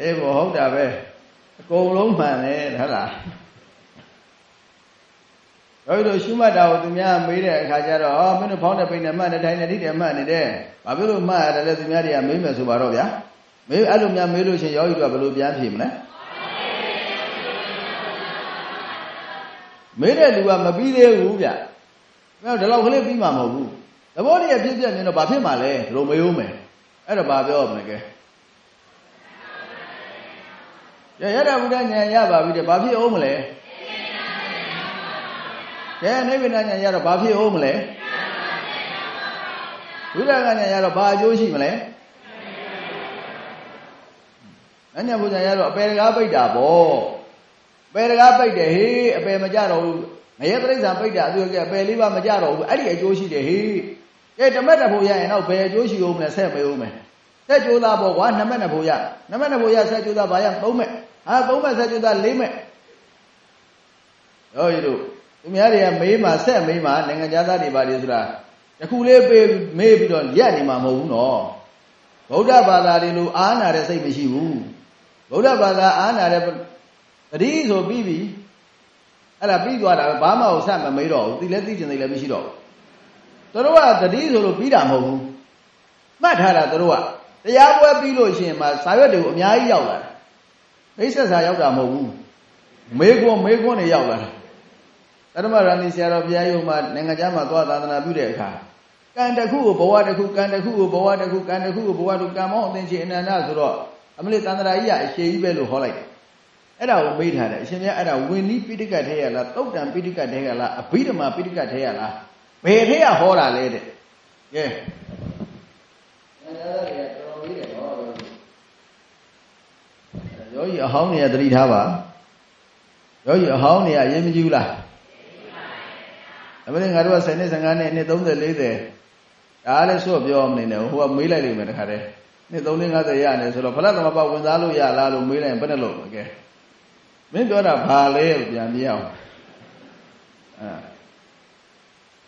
အေးဘောဟုတ်တာပဲအကုန်လုံးမှန်တယ်ဟုတ်လားယောဂီတို့ရှုမှတ်တာကိုသူများမေးတဲ့အခါကျတော့အော်မင်းတို့ဖောင်းတဲ့ပိန်နဲ့မှတ်နေတိုင်းနဲ့ထိတယ်မှတ်နေတယ်ဘာဖြစ်လို့မှတ်ရတယ်လဲသူများတွေကမေးမယ်ဆိုပါတော့ဗျာမေးအဲ့လိုများမေးလို့ရှင်ယောဂီတို့ကဘယ်လိုပြန်ဖြေမလဲမေးတဲ့လူကမပြီးသေးဘူးဗျ။အဲ့တော့ဒီလောက်ကလေးပြီးမှာမဟုတ်ဘူး။သဘောတည်းပြည့်ပြည့်မြင်တော့ဘာဖြစ်မှာလဲဒီလိုမေးဦးမယ်။အဲ့တော့ဘာပြောမလဲကဲ။ ရရတာဘုရားဉာဏ်ရပါပြီတဲ့ဘာဖြစ်အောင်မလဲ။ကဲနိဗ္ဗာန်ဉာဏ်ရတော့ဘာဖြစ်အောင်မလဲ။ဝိရကဉာဏ်ရတော့ဘာအကျိုးရှိမလဲ။အညာဘုရားရတော့အပေတကားပိတ်တာပေါ့။ပယ်တကားပိတ်တယ်ဟေးအပယ်မကြတော့ဘူးငရဲတိရစ္ဆာန်ပိတ်တာသူကအပယ်လေးပါမကြတော့ဘူးအဲ့ဒီအကျိုးရှိတယ်ဟေးကဲတမက်တဖို့ရရင်တော့ဘယ်အကျိုးရှိအောင်မလဲဆက်မေးဦးမယ်ဆက်ကြိုးသားပေါ့ကွာနမက်တဖို့ရနမက်တဖို့ရဆက်ကြိုးသားဘာရသုံးမဲ့ ဟာသုံးမဲ့ဆက်ကြိုးသားလေးမဲ့ဟောရီတို့သူများတွေကမေးမှဆက်မေးမှနိုင်ငံသားတွေပါလေဆိုတာတခုလေးပေးမေးပြီးတော့ရက်နေမှာမဟုတ်ဘူးနော်ဗုဒ္ဓဘာသာတွေလိုအားနာတဲ့စိတ်မရှိဘူးဗုဒ္ဓဘာသာအားနာတဲ့တတိဆိုပြီးပြီအဲ့ဒါပြီးသွားတာဘာမှကိုဆက်မမေးတော့ဘူးသိလဲသိကျင်သိလဲမရှိတော့ဘူးတို့ကတတိဆိုလို့ပြီးတာမဟုတ်ဘူးမှတ်ထားတာတို့ကတရားပွဲပြီးလို့ရှိရင်မှစာရွက်တွေကိုအများကြီးရောက်လာတယ် မိတ်ဆက်စာရောက်တာမဟုတ်ဘူးမေးခွန်းမေးခွန်းတွေရောက်လာတာဓမ္မရဏီဆရာတော်ဘုရားယုံမှာနိုင်ငံခြားမှာသွားသာသနာပြုတဲ့အခါကံတစ်ခုကိုဘဝတစ်ခုကံတစ်ခုကိုဘဝတစ်ခုကံတစ်ခုကိုဘဝတစ်ခုကံမောင်းအသင်္ချေအနန္တဆိုတော့အမလေးတန်ត្រာကြီးကအရှိကြီးပဲလို့ဟောလိုက်တယ်အဲ့ဒါကိုမေးထားတယ်အရှင်မြတ်အဲ့ဒါဝိနည်းပိဋကထဲရလားတုတ်တံပိဋကထဲရလားအဘိဓမ္မာပိဋကထဲရလားဘယ်ထဲရဟောတာလဲတဲ့ကဲ ယောဂီအဟောင်းနေရသတိထားပါယောဂီအဟောင်းနေရရေးမကြည့်ဘူးလားအမင်းငါတို့က10နှစ်15နှစ်နှစ်30 40ဒါလည်းဆို့ပြောမနေနဲ့ဟိုကမေးလိုက်လိမ့်မယ်တခါတည်းနှစ်3 50ရနေဆိုတော့ဖလားသမပဝင်စားလို့ရလားလို့မေးလိုက်ရင်ဘယ်နဲ့လို့ကဲမင်းပြောတာဘာလဲပြန်ပြအောင်အဲ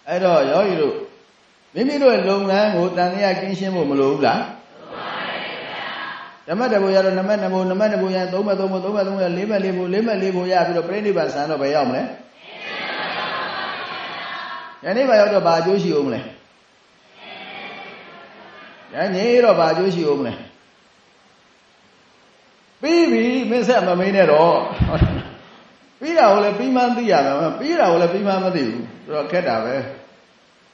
အဲ့တော့ယောဂီတို့မိမိတို့လုပ်ငန်းကိုတန်တရားကင်းရှင်းဖို့မလိုဘူးလား ဓမ္မတဘူရတော့နမနဘူနမနဘူရသုံးမဲ့သုံးမဲ့သုံးမဲ့သုံးမဲ့လေးမဲ့လေးဘူလေးမဲ့လေးဘူရပြီးတော့ပြိဋိဘဆန်တော့ဘယ်ရောက်မလဲယနေ့ဘာရောက်တော့ဘာအကျိုးရှိအောင်မလဲယနေ့တော့ဘာအကျိုးရှိအောင်မလဲပြီးပြီမင်းဆက်မမင်းနဲ့တော့ပြီးတာကိုလည်းပြီးမှန်းသိရမယ်ပြီးတာကိုလည်းပြီးမှန်းမသိဘူးဆိုတော့ခက်တာပဲ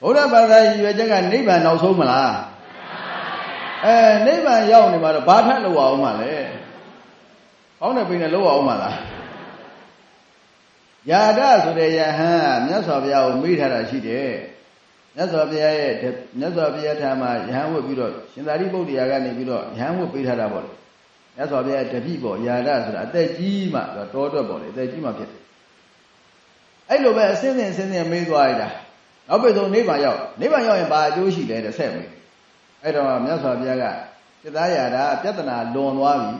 ဘုရားဘာသာရည်ရွယ်ချက်ကနိဗ္ဗာန်နောက်ဆုံးမလား အဲနိဗ္ဗာန်ရောက်နေမှာတော့ဘာထက်လောက်အောင်မလဲဟောင်းတဲ့ပိနဲ့လောက်အောင်မလားယာဒဆိုတဲ့ယဟန်မြတ်စွာဘုရားကိုမေးထားတာရှိတယ်မြတ်စွာဘုရားရဲ့မြတ်စွာဘုရားထာမှာယဟန်ဝတ်ပြီးတော့ရှင်သာရိပုတ္တရာကနေပြီးတော့ယဟန်ဝတ်ပေးထားတာပေါ့လေမြတ်စွာဘုရားတပိပေါ့ယာဒဆိုတာအသက်ကြီးမှတောတွက်ပေါ့လေအသက်ကြီးမှဖြစ်တယ်အဲ့လိုပဲအစင်းစင်းအစင်းစင်းမေးသွားရတာနောက်ပြီးဆုံးနိဗ္ဗာန်ရောက်နိဗ္ဗာန်ရောက်ရင်ဘာအကျိုးရှိလဲတဲ့ဆက်မေး အဲ့တော့မြတ်စွာဘုရားကစိတ်သားယာဒပြဿနာလွန်သွားပြီ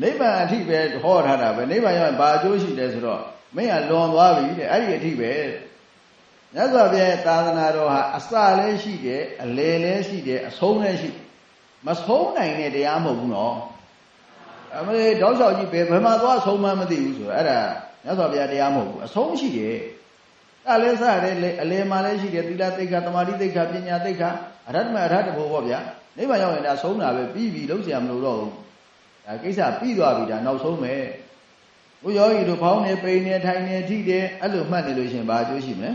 နိဗ္ဗာန်အထိပဲဟောထားတာပဲနိဗ္ဗာန်ရောက်ရင်ဘာအကျိုးရှိလဲဆိုတော့မင်းကလွန်သွားပြီတဲ့အဲ့ဒီအထိပဲမြတ်စွာဘုရားသာသနာတော်ဟာအစလည်းရှိတယ်အလယ်လည်းရှိတယ်အဆုံးလည်းရှိတယ်မဆုံးနိုင်တဲ့တရားမဟုတ်ဘူးနော်အမေတောက်လျှောက်ကြီးဘယ်ဘယ်မှာသွားဆုံးမှမသိဘူးဆိုတော့အဲ့ဒါမြတ်စွာဘုရားတရားမဟုတ်ဘူးအဆုံးရှိတယ် အဲ့လဲစတယ်လေအလယ်မှာလည်းရှိတယ်သီလသိက္ခာသမာဓိသိက္ခာပညာသိက္ခာအရဟတမအရဟတဘောပေါ့ဗျာနိဗ္ဗာန်ရောက်ရင်ဒါဆုံးတာပဲပြီးပြီလုံးเสียမလို့တော့ဘူးဒါကိစ္စပြီးသွားပြီဒါနောက်ဆုံးပဲဘုယောဂီတို့ဘောင်းနေပိန်နေထိုင်နေထိတယ်အဲ့လိုမှတ်နေလို့ရှင်ဘာအကျိုးရှိမလဲ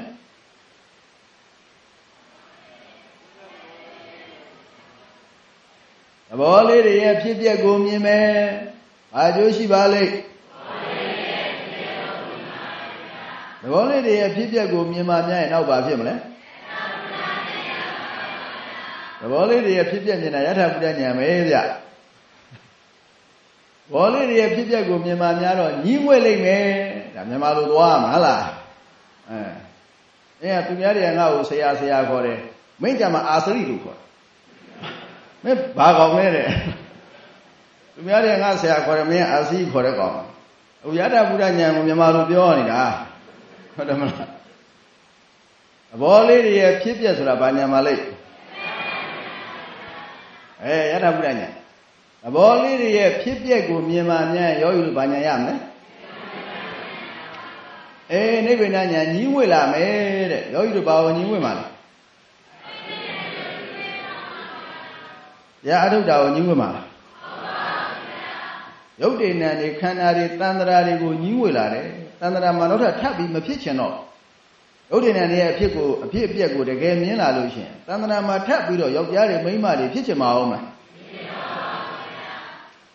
သဘောလေးတွေရဲ့ဖြစ်ပျက်ကိုမြင်မယ်ဘာအကျိုးရှိပါလိမ့် သဘောလေးတွေရဲ့ဖြစ်ပျက်ကိုမြင်မှများရင်နောက်ဘာဖြစ်မလဲသဘောလေးတွေရဲ့ဖြစ်ပျက်မြင်တာယထာဘုဒ္ဓဉာဏ်ပဲဗျဘောလေးတွေရဲ့ဖြစ်ပျက်ကိုမြင်မှများတော့ညီးငွေ့လိမ့်မယ်ဒါမြန်မာလိုသွားမှာဟလားအဲအဲသူများတွေကငါ့ကိုဆရာဆရာခေါ်တယ်မင်းကြမှာအာသရိလို့ခေါ်တယ်မင်းဘာကောင်လဲတဲ့သူများတွေကငါဆရာခေါ်တယ်မင်းအာစီခေါ်တဲ့ကောင်ဟိုယထာဘုဒ္ဓဉာဏ်ကိုမြန်မာလိုပြောနေတာ ဟုတ်တယ်မလားအဘောလေးတွေရဲ့ဖြစ်ပျက်ဆိုတာဘာညာမလိမ့်အဲယထာဘုဒ္ဓညာအဘောလေးတွေရဲ့ဖြစ်ပျက်ကိုမြင်မှမြန်ရောယူလို့ဘာညာရမလဲအေးနိဗ္ဗာန်ညာညီးဝေလာမယ်တဲ့ယောဂီတို့ဘာဝင်ညီးဝေမှာလဲရအထုတာကိုညီးဝေမှာလားရုပ်တည်နံတွေခန္ဓာတွေတန်ត្រာတွေကိုညီးဝေလာတယ် တန်တရာမှာနောက်ထပ်ထပ်ပြီးမဖြစ်ချင်တော့ဒုဋ္ဌိနံရဲ့အဖြစ်ကိုအဖြစ်အပျက်ကိုတကယ်မြင်လာလို့ရှင်တန်တရာမှာထပ်ပြီးတော့ယောက်ျားတွေမိန်းမတွေဖြစ်ချင်မအောင်မလား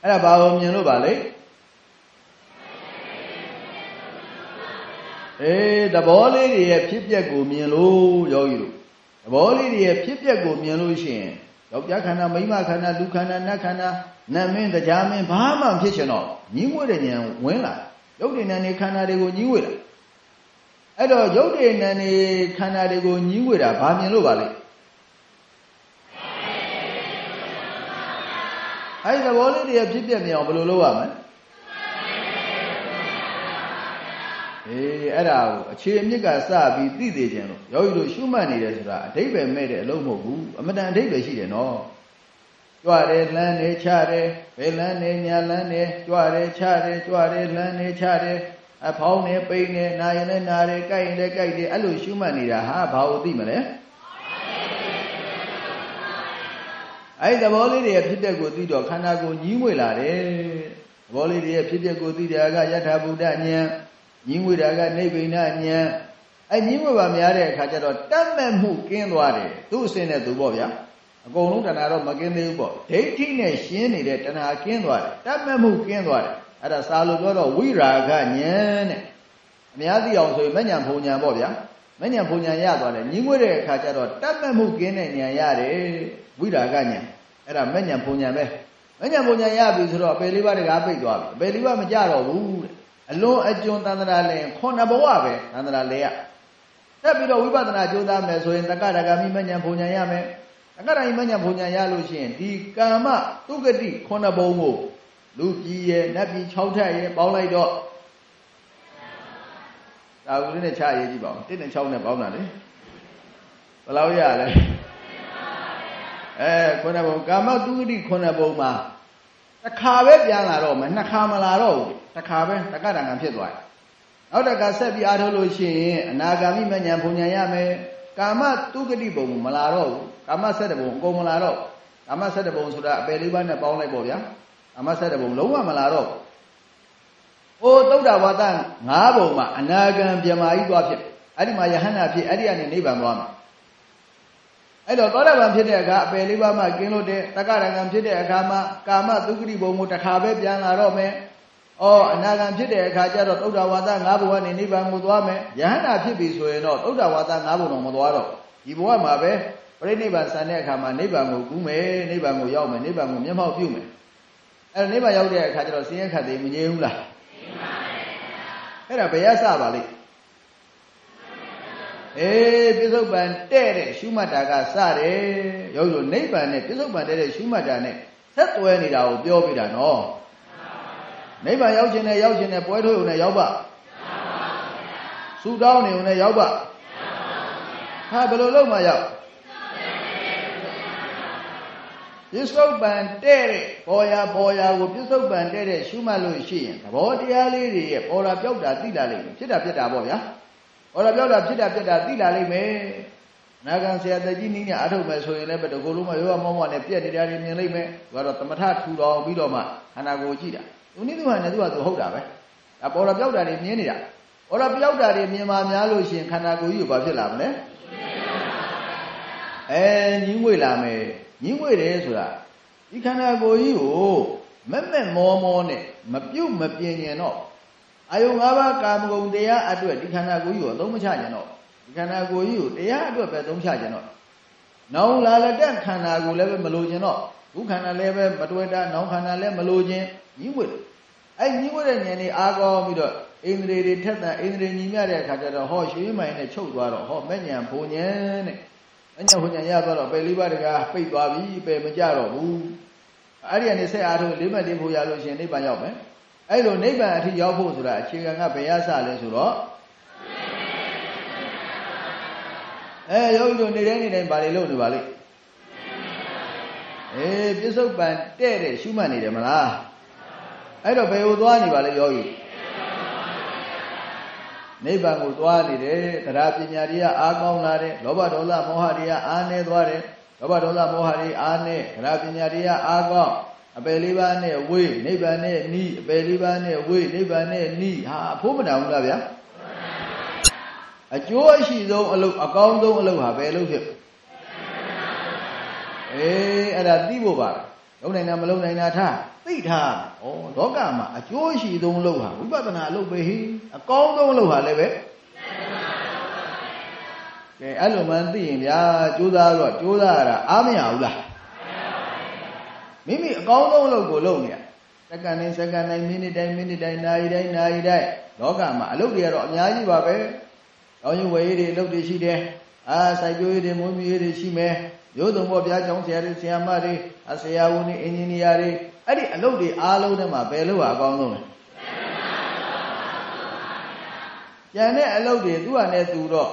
အဲ့ဒါဘာလို့မြင်လို့ပါလဲအေးသဘောလေးတွေရဲ့ဖြစ်ပျက်ကိုမြင်လို့ယောဂီတို့သဘောလေးတွေရဲ့ဖြစ်ပျက်ကိုမြင်လို့ရှင်ယောက်ျားခန္ဓာမိန်းမခန္ဓာလူခန္ဓာနတ်ခန္ဓာနတ်မင်းတရားမင်းဘာမှဖြစ်ချင်တော့ညီးမွေ့တဲ့ဉာဏ်ဝင်လာတယ် ရုပ်တည်နံနေခန္ဓာတွေကိုညီးငွေ့လာအဲ့တော့ရုပ်တည်နံနေခန္ဓာတွေကိုညီးငွေ့တာဘာမြင်လို့ပါလဲအဲ့ဒီသဘောလေးတွေရဲ့ဖြစ်ပျက်မြင်အောင်ဘယ်လိုလုပ်ရမလဲအေးအဲ့ဒါကိုအခြေအမြစ်ကစပြီးသိသေးခြင်းလို့ယောဂီတို့ရှုမှတ်နေတယ်ဆိုတာအဓိပ္ပာယ်မဲ့တဲ့အလုံးမဟုတ်ဘူးအမတန်အဓိပ္ပာယ်ရှိတယ်နော် ကြွတယ်လမ်းနေချတယ်ဘယ်လမ်းနေညာလမ်းနေကြွတယ်ချတယ်ကြွတယ်လမ်းနေချတယ်အဖောင်းနေပိန်နေနာရင်လည်းနာတယ်ကြိုက်ရင်လည်းကြိုက်တယ်အဲ့လိုရှုမှတ်နေတာဟာဘာလို့သိမလဲအဲ့သဘောလေးတွေရဲ့ဖြစ်တဲ့ကိုသိတော့ခန္ဓာကိုညှိငွေလာတယ်သဘောလေးတွေရဲ့ဖြစ်တဲ့ကိုသိတယ်ကယထာဘုဒ္ဓဉာဏ်ညင်းဝေတာကနိဗ္ဗိဏဉာဏ်အဲညင်းဝေပါများတဲ့အခါကျတော့တတ်မဲ့မှုကင်းသွားတယ်သူ့အစင်းနဲ့သူပေါ့ဗျာ အကုန်လုံးတဏှာတော့မကင်းသေးဘူးပေါ့ဒိဋ္ဌိနဲ့ရှင်းနေတဲ့တဏှာကင်းသွားတယ်တတ်မှတ်မှုကင်းသွားတယ်အဲ့ဒါစာလိုပြောတော့ဝိရာဂဉာဏ်တဲ့အများသိအောင်ဆိုရင်မဉဏ်ဘုံဉဏ်ပေါ့ဗျာမဉဏ်ဘုံဉဏ်ရသွားတယ်ညီငွေ့တဲ့အခါကျတော့တတ်မှတ်မှုကင်းတဲ့ဉာဏ်ရတယ်ဝိရာဂဉာဏ်အဲ့ဒါမဉဏ်ဘုံဉဏ်ပဲမဉဏ်ဘုံဉဏ်ရပြီဆိုတော့အပေလေးပါးတကားပိတ်သွားပြီအပေလေးပါးမကြတော့ဘူးတဲ့အလွန်အကျွံသန္တရာလင်ခုနှစ်ဘဝပဲသန္တရာလေရတက်ပြီးတော့ဝိပဿနာကြိုးစားမယ်ဆိုရင်တက္ကရာဂမိမဉဏ်ဘုံဉဏ်ရမယ် တက္ကရာမိမဉ္ဇဉ်ဘုံဉဏ်ရလို့ရှိရင်ဒီကာမသုဂတိခုနဘုံကိုလူပြည်ရဲ့နတ်ပြည်6ထက်ရဲ့ပေါင်းလိုက်တော့ဒါကူလေးနဲ့ချရေးကြည့်ပါဦး1နဲ့6နဲ့ပေါင်းတာလေဘယ်လောက်ရလဲအဲခုနဘုံကာမသုဂတိခုနဘုံမှာတစ်ခါပဲပြန်လာတော့မနှစ်ခါမလာတော့ဘူးတစ်ခါပဲတက္ကတံကံဖြစ်သွားတယ်နောက်တခါဆက်ပြီးအားထုတ်လို့ရှိရင်အနာဂါမိမဉ္ဇဉ်ဘုံဉဏ်ရမယ် ကာမတုဂတိဘုံမလာတော့ဘူးကာမဆက်တဲ့ဘုံအကုန်မလာတော့ကာမဆက်တဲ့ဘုံဆိုတာအပယ်လေးပါးနဲ့ပေါင်းလိုက်ပေါ့ဗျာကာမဆက်တဲ့ဘုံလုံးဝမလာတော့ဟိုသုဒ္ဓဝါဒ၅ဘုံမှာအနာဂံမြမာကြီးသွားဖြစ်အဲ့ဒီမှာယဟန္တာဖြစ်အဲ့ဒီကနေနိဗ္ဗာန်သွားမှာအဲ့တော့သောတာပန်ဖြစ်တဲ့အခါအပယ်လေးပါးမှကင်းလို့တဲ့တက္ကရံကံဖြစ်တဲ့အခါမှာကာမသုဂတိဘုံကိုတစ်ခါပဲပြန်လာတော့မယ် ဩအနာဂံဖြစ်တဲ့အခါကျတော့သုဒ္ဓဝါဒ၅ဘဝနဲ့နိဗ္ဗာန်ကိုသွားမယ်ယဟန္တာဖြစ်ပြီဆိုရင်တော့သုဒ္ဓဝါဒ၅ဘုံတော့မသွားတော့ဒီဘဝမှာပဲပြိဋိဘံဆန်တဲ့အခါမှာနိဗ္ဗာန်ကိုကူးမယ်နိဗ္ဗာန်ကိုရောက်မယ်နိဗ္ဗာန်ကိုမျက်မှောက်ပြုမယ်အဲ့နိဗ္ဗာန်ရောက်တဲ့အခါကျတော့ဆင်းရဲခတ်သေးမငြိမ်ဘူးလားအဲ့ဒါဘယ်ရစပါလိမ့်အေးပြစ္ဆုတ်ပံတဲ့တဲ့ရှုမှတ်တာကစတယ်ရောက်လို့နိဗ္ဗာန်နဲ့ပြစ္ဆုတ်ပံတဲ့တဲ့ရှုမှတ်တာနဲ့ဆက်သွဲနေတာကိုပြောပြတာနော် နိဗ္ဗာန်ရောက်ခြင်းနဲ့ရောက်ခြင်းနဲ့ပွဲထုတ်ုံနဲ့ရောက်ပါဆူတောင်းနေုံနဲ့ရောက်ပါဟာဘယ်လိုလုပ်မှရောက်ပြစ္ဆုတ်ပံတဲ့တဲ့ပေါ်ရာပေါ်ရာကိုပြစ္ဆုတ်ပံတဲ့တဲ့ရှုမှတ်လို့ရှိရင်သဘောတရားလေးတွေရဲ့ပေါ်ရာပြောက်တာသိလာလိမ့်မယ်ဖြစ်တာဖြစ်တာပေါ့ဗျာပေါ်ရာပြောက်တာဖြစ်တာဖြစ်တာသိလာလိမ့်မယ်နာဂံဆရာတကြီးနည်းနဲ့အထုတ်မယ်ဆိုရင်လည်းဘယ်တကူလုံးမရောမောမောနဲ့ပြက်နေတာတွေမြင်လိမ့်မယ်သူကတော့သမထထူတော်ပြီးတော့မှခန္ဓာကိုယ်ကြည့်တာ သူနည်းသူဟာနဲ့သူကသူဟုတ်တာပဲဒါပေါ်လာပြောက်တာတွေမြင်နေတာပေါ်လာပြောက်တာတွေမြင်မှများလို့ရှိရင်ခန္ဓာကိုယ်ကြီးကိုဘာဖြစ်လာမလဲအဲညင်းငွေလာမယ်ညင်းငွေတယ်ဆိုတာဒီခန္ဓာကိုယ်ကြီးကိုမက်မက်မောမောနဲ့မပြုတ်မပြင်းရင်တော့အာယုံ၅ပါးကာမဂုဏ်တရားအတွက်ဒီခန္ဓာကိုယ်ကြီးကိုအသုံးမချကြတော့ဒီခန္ဓာကိုယ်ကြီးကိုတရားအတွက်ပဲသုံးချကြတော့နောင်လာလက်တဲ့ခန္ဓာကိုယ်လည်းပဲမလိုချင်တော့ ဘုခန္ဓာလည်းပဲမတွေ့တာနောင်ခန္ဓာလည်းမလိုချင်ညီးဝတ်အဲ့ညီးဝတ်တဲ့ဉာဏ်လေးအားကောင်းပြီးတော့ဣန္ဒြေတွေထက်တဲ့ဣန္ဒြေညီမြတဲ့အခါကျတော့ဟောရွှေမိုင်နဲ့ချုပ်သွားတော့ဟောမဲ့ညာဘုံဉဏ်တဲ့မဲ့ညာဘုံဉဏ်ရသွားတော့ပယ်လေးပါးတကားပိတ်သွားပြီပယ်မကြတော့ဘူးအဲ့ဒီကနေဆက်အားထုတ်လေးမဲ့လေးဖို့ရလို့ရှင်နိဗ္ဗာန်ရောက်မယ်အဲ့လိုနိဗ္ဗာန်အထိရောက်ဖို့ဆိုတာအခြေခံကဘယ်ရစလဲဆိုတော့အဲယောဂီတို့နေတိုင်းနေတိုင်းဗာလေလို့နေပါလိမ့် အေးပြစ္ဆုတ်ပန်တဲ့တဲ့ရှုမှတ်နေတယ်မလားအဲ့တော့ဘယ်ကိုသွားနေပါလဲယောဂီနိဗ္ဗာန်ကိုသွားနေတယ်တရားပညာတွေကအားကောင်းလာတယ်လောဘဒေါသမောဟတွေကအားနည်းသွားတယ်လောဘဒေါသမောဟတွေအားနည်းတရားပညာတွေကအားကောင်းအပယ်လေးပါးနဲ့ဝေးနိဗ္ဗာန်နဲ့နီးအပယ်လေးပါးနဲ့ဝေးနိဗ္ဗာန်နဲ့နီးဟာအဖို့မတောင်ဘူးလားဗျာအကျိုးအရှိဆုံးအလုပ်အကောင်းဆုံးအလုပ်ဟာဘယ်အလုပ်ဖြစ် အေးအဲ့ဒါသိဖို့ပါလုံးနိုင်တာမလုံးနိုင်တာထားသိထားဩလောကမှာအကျိုးရှိဆုံးအလုပ်ဟာဝိပဿနာအလုပ်ပဲဟိအကောင်းဆုံးအလုပ်ဟာလည်းပဲကဲအဲ့လိုမှသိရင်ဗျာကြိုးစားတော့ကြိုးစားရတာအားမရဘူးလားမိမိအကောင်းဆုံးအလုပ်ကိုလုပ်နေရစက္ကန့်တိုင်းစက္ကန့်တိုင်းမိနစ်တိုင်းမိနစ်တိုင်းနာရီတိုင်းနာရီတိုင်းလောကမှာအလုပ်တွေကတော့အများကြီးပါပဲ။ကောင်းရင်ဝယ်ရည်တွေအလုပ်တွေရှိတယ်။အာစိုက်ပျိုးရည်တွေမွေးမြူရည်တွေရှိမယ်။ ရိုးသုံးဖို့ဘုရားကျောင်းဆရာတွေဆရာမတွေအဆရာဝန်တွေအင်ဂျင်နီယာတွေအဲ့ဒီအလုပ်တွေအားလုံးထဲမှာဘယ်လို့အကောင်းဆုံးလဲ။ကျန်တဲ့အလုပ်တွေသူ့ဟာနဲ့သူတော့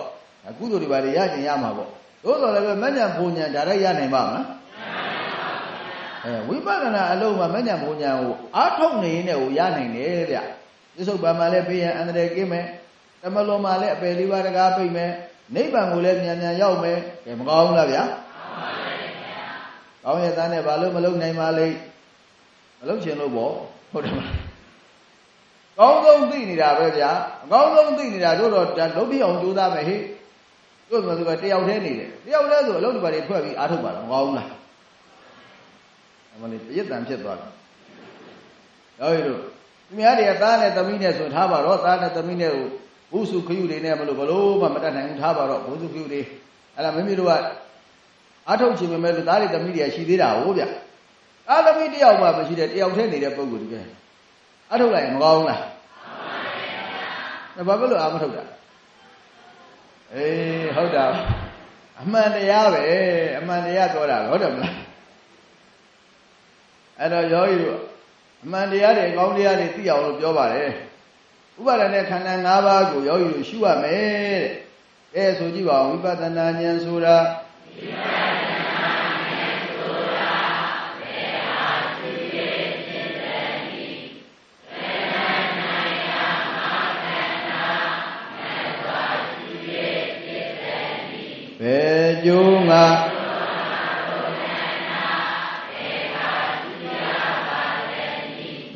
ကုသိုလ်တွေပါလေရကျင်ရမှာပေါ့။သို့တော်လည်းပဲမညံဘုံညံဒါရိုက်ရနိုင်ပါမလား။အဲဝိပဿနာအလုံးမှာမညံဘုံညံကိုအားထုတ်နေရင်လည်းဟိုရနိုင်တယ်ဗျ။ပြစ္ဆုတ်ပံမှာလည်းဘေးရန်အန္တရာယ်ကင်းမယ်။တမလွန်မှာလည်းအပယ်လေးပါးတကားပြိမယ်။နိဗ္ဗာန်ကိုလည်းမြန်မြန်ရောက်မယ်။ကဲမကောင်းဘူးလားဗျာ။ ကောင်းရဲ့သားနဲ့ဘာလို့မလုပ်နိုင်ပါလိမ့်။မလုပ်ချင်လို့ပေါ့ဟုတ်တယ်မလား။ကောင်းဆုံးသိနေတာပဲဗျာ။အကောင်းဆုံးသိနေတာတို့တော့လုံးပြအောင်ကြိုးစားမယ်ဟိ။တို့ဆိုတော့တယောက်တည်းနေတယ်။တယောက်တည်းဆိုအလုပ်တွေပါတွေထွက်ပြီးအားထုတ်ပါတော့မကောင်းဘူးလား။အမလေးပြည့်တန်ဖြစ်သွားတယ်။ဟုတ်ပြီတို့သူများတွေကသားနဲ့သမီးနဲ့ဆိုထားပါတော့သားနဲ့သမီးနဲ့ကိုဘုစုခရုတွေနဲ့မလို့ဘလို့မှမတတ်နိုင်ဘူးထားပါတော့ဘုစုခရုတွေအဲ့ဒါမိမိတို့က အထုတ်ချင်ပေမဲ့လို့သားတွေသမီးတွေကရှိသေးတာဟုတ်ဗျ။သားသမီးတယောက်မှမရှိတဲ့တယောက်တည်းနေတဲ့ပုံကိုတကယ်အထုတ်လိုက်ရင်မကောင်းဘူးလား။မှန်ပါဗျ။ဘာဖြစ်လို့အာမထုတ်တာ။အေးဟုတ်တာအမှန်တရားပဲအမှန်တရားပြောတာဟုတ်တယ်မလား။အဲ့တော့ယောဂီတို့အမှန်တရားတွေအကောင်းတရားတွေသိအောင်လို့ပြောပါတယ်ဥပါဒณะခန္ဓာ၅ပါးကိုယောဂီတို့ရှုရမယ်တဲ့အဲဆိုကြည့်ပါဦးဝိပဿနာဉာဏ်ဆိုတာဝိပ ဘယ်ကျိုးငါ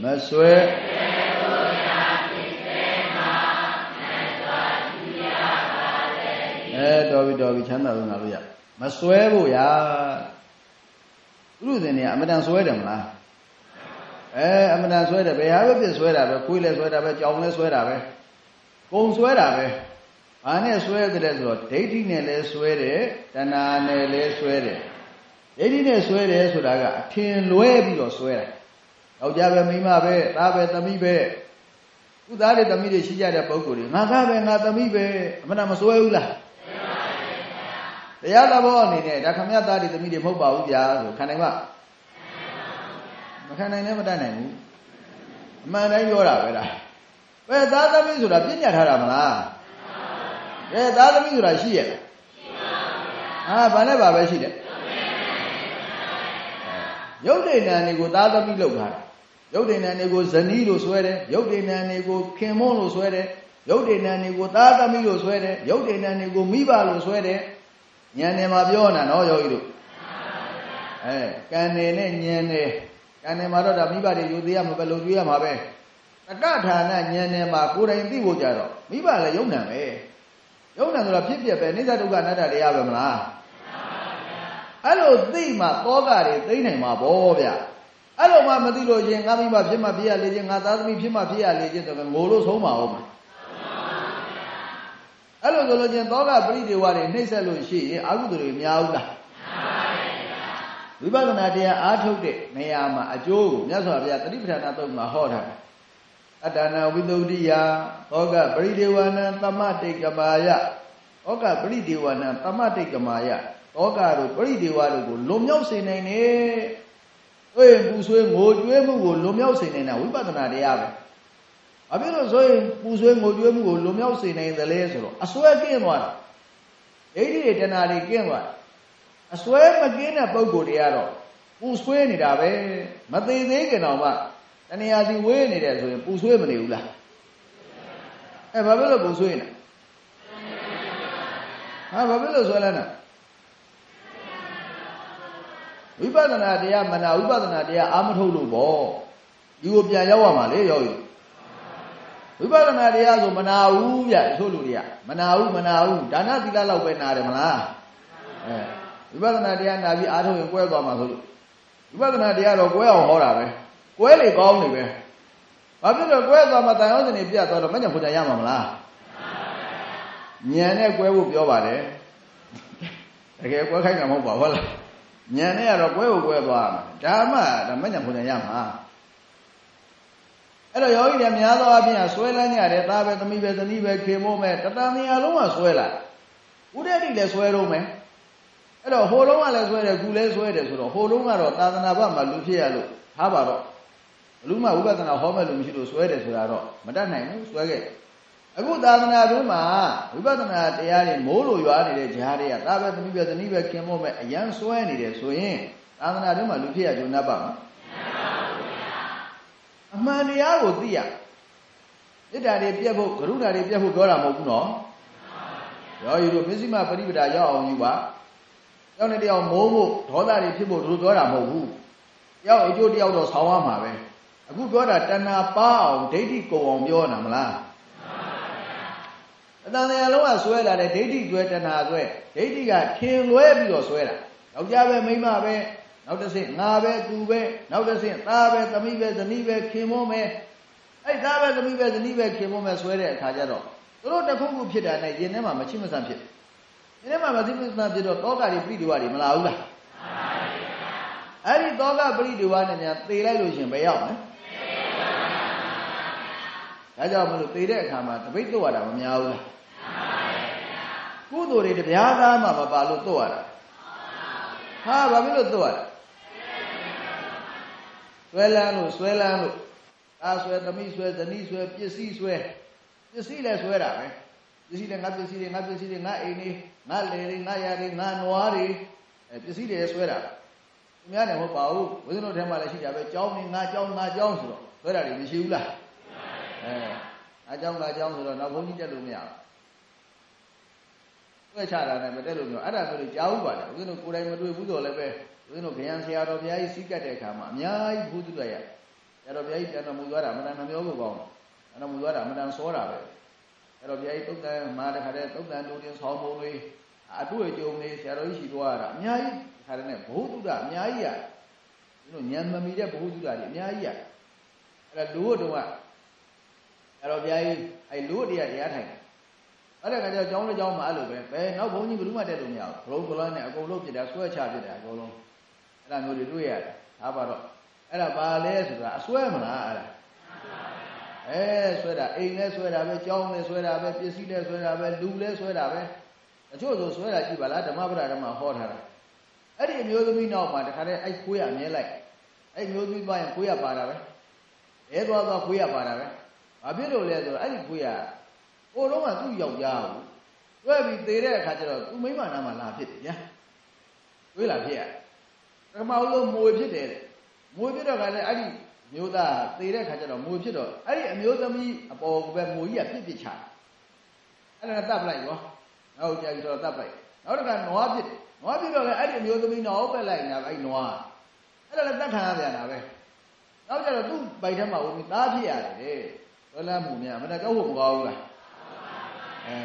မဆွဲအဲတော်ပြီတော်ပြီချမ်းသာလို့နာလို့ရမဆွဲဖို့ရဥရုဇင်နေအမတန်ဆွဲတယ်မလားအဲအမတန်ဆွဲတယ်ဘယ်ဟာပဲဖြစ်ဆွဲတာပဲခွေးလည်းဆွဲတာပဲကြောင်လည်းဆွဲတာပဲကုံဆွဲတာပဲ ဘာနဲ့ဆွဲတယ်ဆိုတော့ဒိဋ္ဌိနဲ့လည်းဆွဲတယ်တဏှာနဲ့လည်းဆွဲတယ်ဒိဋ္ဌိနဲ့ဆွဲတယ်ဆိုတာကအထင်လွဲပြီးတော့ဆွဲတာယောက်ျားပဲမိန်းမပဲသားပဲသမီးပဲသူသားတွေသမီးတွေရှိကြတဲ့ပုံကိုယ်တွေငါသားပဲငါသမီးပဲအမှန်တမစွဲဘူးလားတရားသဘောအနေနဲ့ဒါခမရသားတွေသမီးတွေမဟုတ်ပါဘူးဗျာဆိုခံနိုင်မမခံနိုင်လည်းမတတ်နိုင်ဘူးအမှန်တိုင်းပြောတာပဲလားပဲသားသမီးဆိုတာပြညတ်ထားတာမလား ပဲသားသမီးဆိုတာရှိရဲ့လားဟာဘာနဲ့ပါပဲရှိတယ်ရုပ်ဒိဏန်တွေကိုသားသမီးလောက်ထားတာရုပ်ဒိဏန်တွေကိုဇနီးလို့ဆွဲတယ်ရုပ်ဒိဏန်တွေကိုခင်မွန်းလို့ဆွဲတယ်ရုပ်ဒိဏန်တွေကိုသားသမီးလို့ဆွဲတယ်ရုပ်ဒိဏန်တွေကိုမိဘလို့ဆွဲတယ်ဉာဏ်နဲ့မှာပြောနေတာနော်ယောဂီတို့အဲကံနေနဲ့ဉာဏ်နဲ့ကံနေမှာတော့ဒါမိဘတွေယူသေးရမှာပဲလုံကျွေးရမှာပဲတက္ကဌာနဉာဏ်နဲ့မှာကိုယ်တိုင်သိဖို့ကြတော့မိဘလည်းယုံနံပဲ ယုံနံဆိုတော့ဖြစ်ပြပဲအိစ္ဆဒုက္ခအနတ္တတရားပဲမလားအဲ့လိုသိမှသောကတွေသိနိုင်မှာပေါ့ဗျအဲ့လိုမှမသိလို့ရှင်ငါမိမဖြစ်မှဖြစ်ရလေချင်းငါသားသမီးဖြစ်မှဖြစ်ရလေချင်းဆိုတော့ငိုလို့ဆုံးပါဦးမှာအဲ့လိုဆိုလို့ချင်းသောကပရိဒေဝတွေနှိမ့်ဆက်လို့ရှိရင်အာဟုသူတွေများဘူးလားဝိပဿနာတရားအားထုတ်တဲ့နေရာမှာအကျိုးကိုမြတ်စွာဘုရားတတိပဋ္ဌာနာသုတ်မှာဟောထားတယ် အတ္တနာဝိသုဒ္ဓိယသောကပရိဒေဝနံသမတိတ်ကမာယသောကပရိဒေဝနံသမတိတ်ကမာယသောကတို့ပရိဒေဝတို့ကိုလွန်မြောက်စေနိုင်တယ်။ဆိုရင်ပူဆွေးငိုကြွေးမှုကိုလွန်မြောက်စေနိုင်တာဝိပဿနာတရားပဲ။ဘာဖြစ်လို့ဆိုရင်ပူဆွေးငိုကြွေးမှုကိုလွန်မြောက်စေနိုင်တယ်လဲဆိုတော့အစွဲကင်းသွားတာ။ဒိဋ္ဌိတွေတဏှာတွေကင်းသွားတယ်။အစွဲမကင်းတဲ့ပုံကိုယ်တွေကတော့ပူဆွေးနေတာပဲ။မသေးသေးခင်တော့မှ တဏှာစီဝေးနေတယ်ဆိုရင်ပူဆွေးမနေဘူးလား။အဲဘာဖြစ်လို့ပူဆွေးနေ။ဟာဘာဖြစ်လို့ဆွဲလဲနော်ဝိပဿနာတရားမနာဝိပဿနာတရားအာမထုတ်လို့ပေါ့ဒီကိုပြန်ရောက်ရမှာလေရောက်ယူဝိပဿနာတရားဆိုမနာဘူးဗျဆိုလူတွေကမနာဘူးမနာဘူးဒါနသီလလောက်ပဲနာတယ်မလားအဲဝိပဿနာတရားနာပြီးအားထုတ်ရင်ကွဲသွားမှာဆိုလို့ဝိပဿနာတရားတော့ကွဲအောင်ဟောတာပဲ ကွဲလေကောင်းနေပဲဘာဖြစ်လို့ကွဲသွားမှတန်ရောစနေပြတ်သွားတော့မညံဖွညာရမှာမလားညံနဲ့ကွဲဖို့ပြောပါတယ်တကယ်ကွဲခိုင်းတာမဟုတ်ပါဘူးဟုတ်လားညံနဲ့ကတော့ကွဲကိုကွဲသွားမှာဒါမှဒါမညံဖွညာရမှာအဲ့တော့ယောဂီတွေများသောအားဖြင့်ဆွဲလန်းကြတယ်သားပဲသမီးပဲဇနီးပဲခေမိုးမဲ့တတန်မြာလုံးကဆွဲလာဥဒ္ဒတိလည်းဆွဲတော့မယ်အဲ့တော့ဟိုလုံးကလည်းဆွဲတယ်ခုလည်းဆွဲတယ်ဆိုတော့ဟိုလုံးကတော့သာသနာ့ဘမှာလူဖြစ်ရလို့ထားပါတော့ဘ လူးမဝိပဿနာဟောမဲ့လူမရှိလို့ဆွဲတယ်ဆိုတာတော့မတတ်နိုင်ဘူးဆွဲခဲ့အခုသာသနာ့ဘမှာဝိပဿနာတရားတွေမိုးလိုရွာနေတဲ့ဈာတွေကသာပဲသမီးပဲဇနီးပဲခင်မိုးမဲ့အရန်ဆွဲနေတယ်ဆိုရင်သာသနာ့ဘမှာလူဖြစ်ရကြုံ납ပါမလားအမှန်တရားကိုသိရမေတ္တာတွေပြတ်ဖို့ကရုဏာတွေပြတ်ဖို့ပြောတာမဟုတ်ဘူးနော်ရောယူလို့မစ္စည်းမပရိပဒါရောက်အောင်ယူပါရောက်နေတယောက်မိုးဖို့ဒေါသတွေဖြစ်ဖို့တို့ပြောတာမဟုတ်ဘူးတယောက်အကျိုးတယောက်တော့ဆောင်းရမှာပဲ အခုပြောတာတဏှာပါအောင်ဒိဋ္ဌိကုံအောင်ပြောတာမလားအတန်တရားလုံးကဆွဲလာတဲ့ဒိဋ္ဌိကျွဲတဏှာဆွဲဒိဋ္ဌိကထင်လွဲပြီးတော့ဆွဲတာယောက်ျားပဲမိန်းမပဲနောက်တစ်ဆင့်ငါပဲသူပဲနောက်တစ်ဆင့်သားပဲသမီးပဲဇနီးပဲခင်မုန်းပဲအဲ့သားပဲသမီးပဲဇနီးပဲခင်မုန်းပဲဆွဲတဲ့အခါကျတော့သူတို့တစ်ခုခုဖြစ်တာနဲ့ရင်ထဲမှာမချိမဆန်ဖြစ်ရင်ထဲမှာမချိမဆန်ဖြစ်တော့တောကတွေပြိတဝတွေမလာဘူးလားအဲ့ဒီတောကပြိတဝနဲ့များသေလိုက်လို့ရှင်ဘယ်ရောက်မလဲ ဒါကြောင့်မလို့သေတဲ့အခါမှာတပိတ်တော့ရတာမများဘူးလားကုသိုလ်တွေတရားသားမှမပါလို့တော့ရတာဟာဘာဖြစ်လို့တော့ရတာဆွဲလန်းလို့ဆွဲလန်းလို့အာဆွဲသမီးဆွဲဇနီးဆွဲပစ္စည်းဆွဲပစ္စည်းလည်းဆွဲတာပဲပစ္စည်းလည်းငါပစ္စည်းတွေငါပစ္စည်းတွေငါအိမ်တွေငါလေတွေငါယာတွေငါနွားတွေအဲပစ္စည်းတွေဆွဲတာသူများလည်းမဟုတ်ပါဘူးဝိဇ္ဇနုထဲမှာလည်းရှိတာပဲကြောင်းနေငါကြောင်းငါကြောင်းဆိုတော့ဆွဲတာတွေမရှိဘူးလား အဲအကြောင်းငါကြောင်းဆိုတော့နောက်ဘုန်းကြီးတက်လို့မရဘူးဆွဲချတာနဲ့မတက်လို့မျိုးအဲ့ဒါဆိုလို့ကြားဘူးပါလားဝိဇ္ဇနုကိုယ်တိုင်မတွေ့ဘူးဆိုလည်းပဲဦးဇင်းတို့ခရံဆရာတော်ဘုရားကြီးစီးကတ်တဲ့အခါမှာအများကြီးဘုသူတရဆရာတော်ဘုရားကြီးပြန်တော်မူသွားတာအမှန်တန်နှမျိုးကိုကောင်းတယ်တော်မူသွားတာအမှန်တန်စောတာပဲဆရာတော်ဘုရားကြီးတုတ်တန်မှာတခါတည်းတုတ်တန်တူတင်ဆောင်းပုံတွေအတွေ့အကြုံတွေဆရာတော်ကြီးရှိသွားတာအများကြီးခါတည်းနဲ့ဘုသူတအများကြီးရဒီလိုညံမမီတဲ့ဘုသူတတွေအများကြီးရအဲ့ဒါလူတို့က ဆရာတော်ဘုရားကြီးအဲ့လူတို့တရားတရားထိုင်တယ်အဲ့ဒါကကြောင့်ကျောင်းလေးကျောင်းမှာအဲ့လိုပဲဘယ်နောက်ဘုန်းကြီးဘယ်သူမှတက်လို့မရဘူးဘလုံးကလန်းနဲ့အကုန်လုံးပြစ်တာဆွဲချပြစ်တာအကုန်လုံးအဲ့ဒါမျိုးတွေတွေ့ရတယ်ဒါပါတော့အဲ့ဒါဘာလဲဆိုတာအစွဲမလားအဲ့ဒါအဲဆွဲတာအိမ်လဲဆွဲတာပဲကျောင်းလဲဆွဲတာပဲပစ္စည်းလဲဆွဲတာပဲလူလဲဆွဲတာပဲအချို့ဆိုဆွဲတာကြည့်ပါလားဓမ္မပဒဓမ္မဟောထားတာအဲ့ဒီအမျိုးသမီးနောက်မှာတခါတည်းအဲ့ခွေးရအမြဲလိုက်အဲ့မျိုးသမီးပါရင်ခွေးရပါတာပဲအဲသွားသွားခွေးရပါတာပဲ ဘာဖြစ်လို့လဲဆိုတော့အဲ့ဒီခွေးရဟိုတော့ကသူ့ယောက်ျားကိုတွဲပြီးသေတဲ့အခါကျတော့သူမိမနာမှာလာဖြစ်တယ်ဗျာတွေးလာဖြစ်ရပထမဆုံးမွေဖြစ်တယ်တဲ့မွေဖြစ်တော့ကလည်းအဲ့ဒီမျိုးသားသေတဲ့ခါကျတော့မွေဖြစ်တော့အဲ့ဒီအမျိုးသမီးအပေါ်ကပဲမွေကြီးကပြစ်ပြစ်ချအဲ့ဒါတပ်ပလိုက်ရောနောက်ကြပြီးတော့တပ်ပလိုက်နောက်တစ်ခါနွားဖြစ်နွားဖြစ်တော့လည်းအဲ့ဒီအမျိုးသမီးနောက်ပက်လိုက်နေတာအဲ့နွားအဲ့ဒါလည်းတတ်ခံရပြန်တာပဲနောက်ကြတော့သူ့ပိုက်ထဲမှာဝင်ပြီးသားဖြစ်ရတယ် တဲ့ဘယ်လမ်းမှုများမနေ့ကြောက်ဖို့မကောင်းဘူးလားအဲ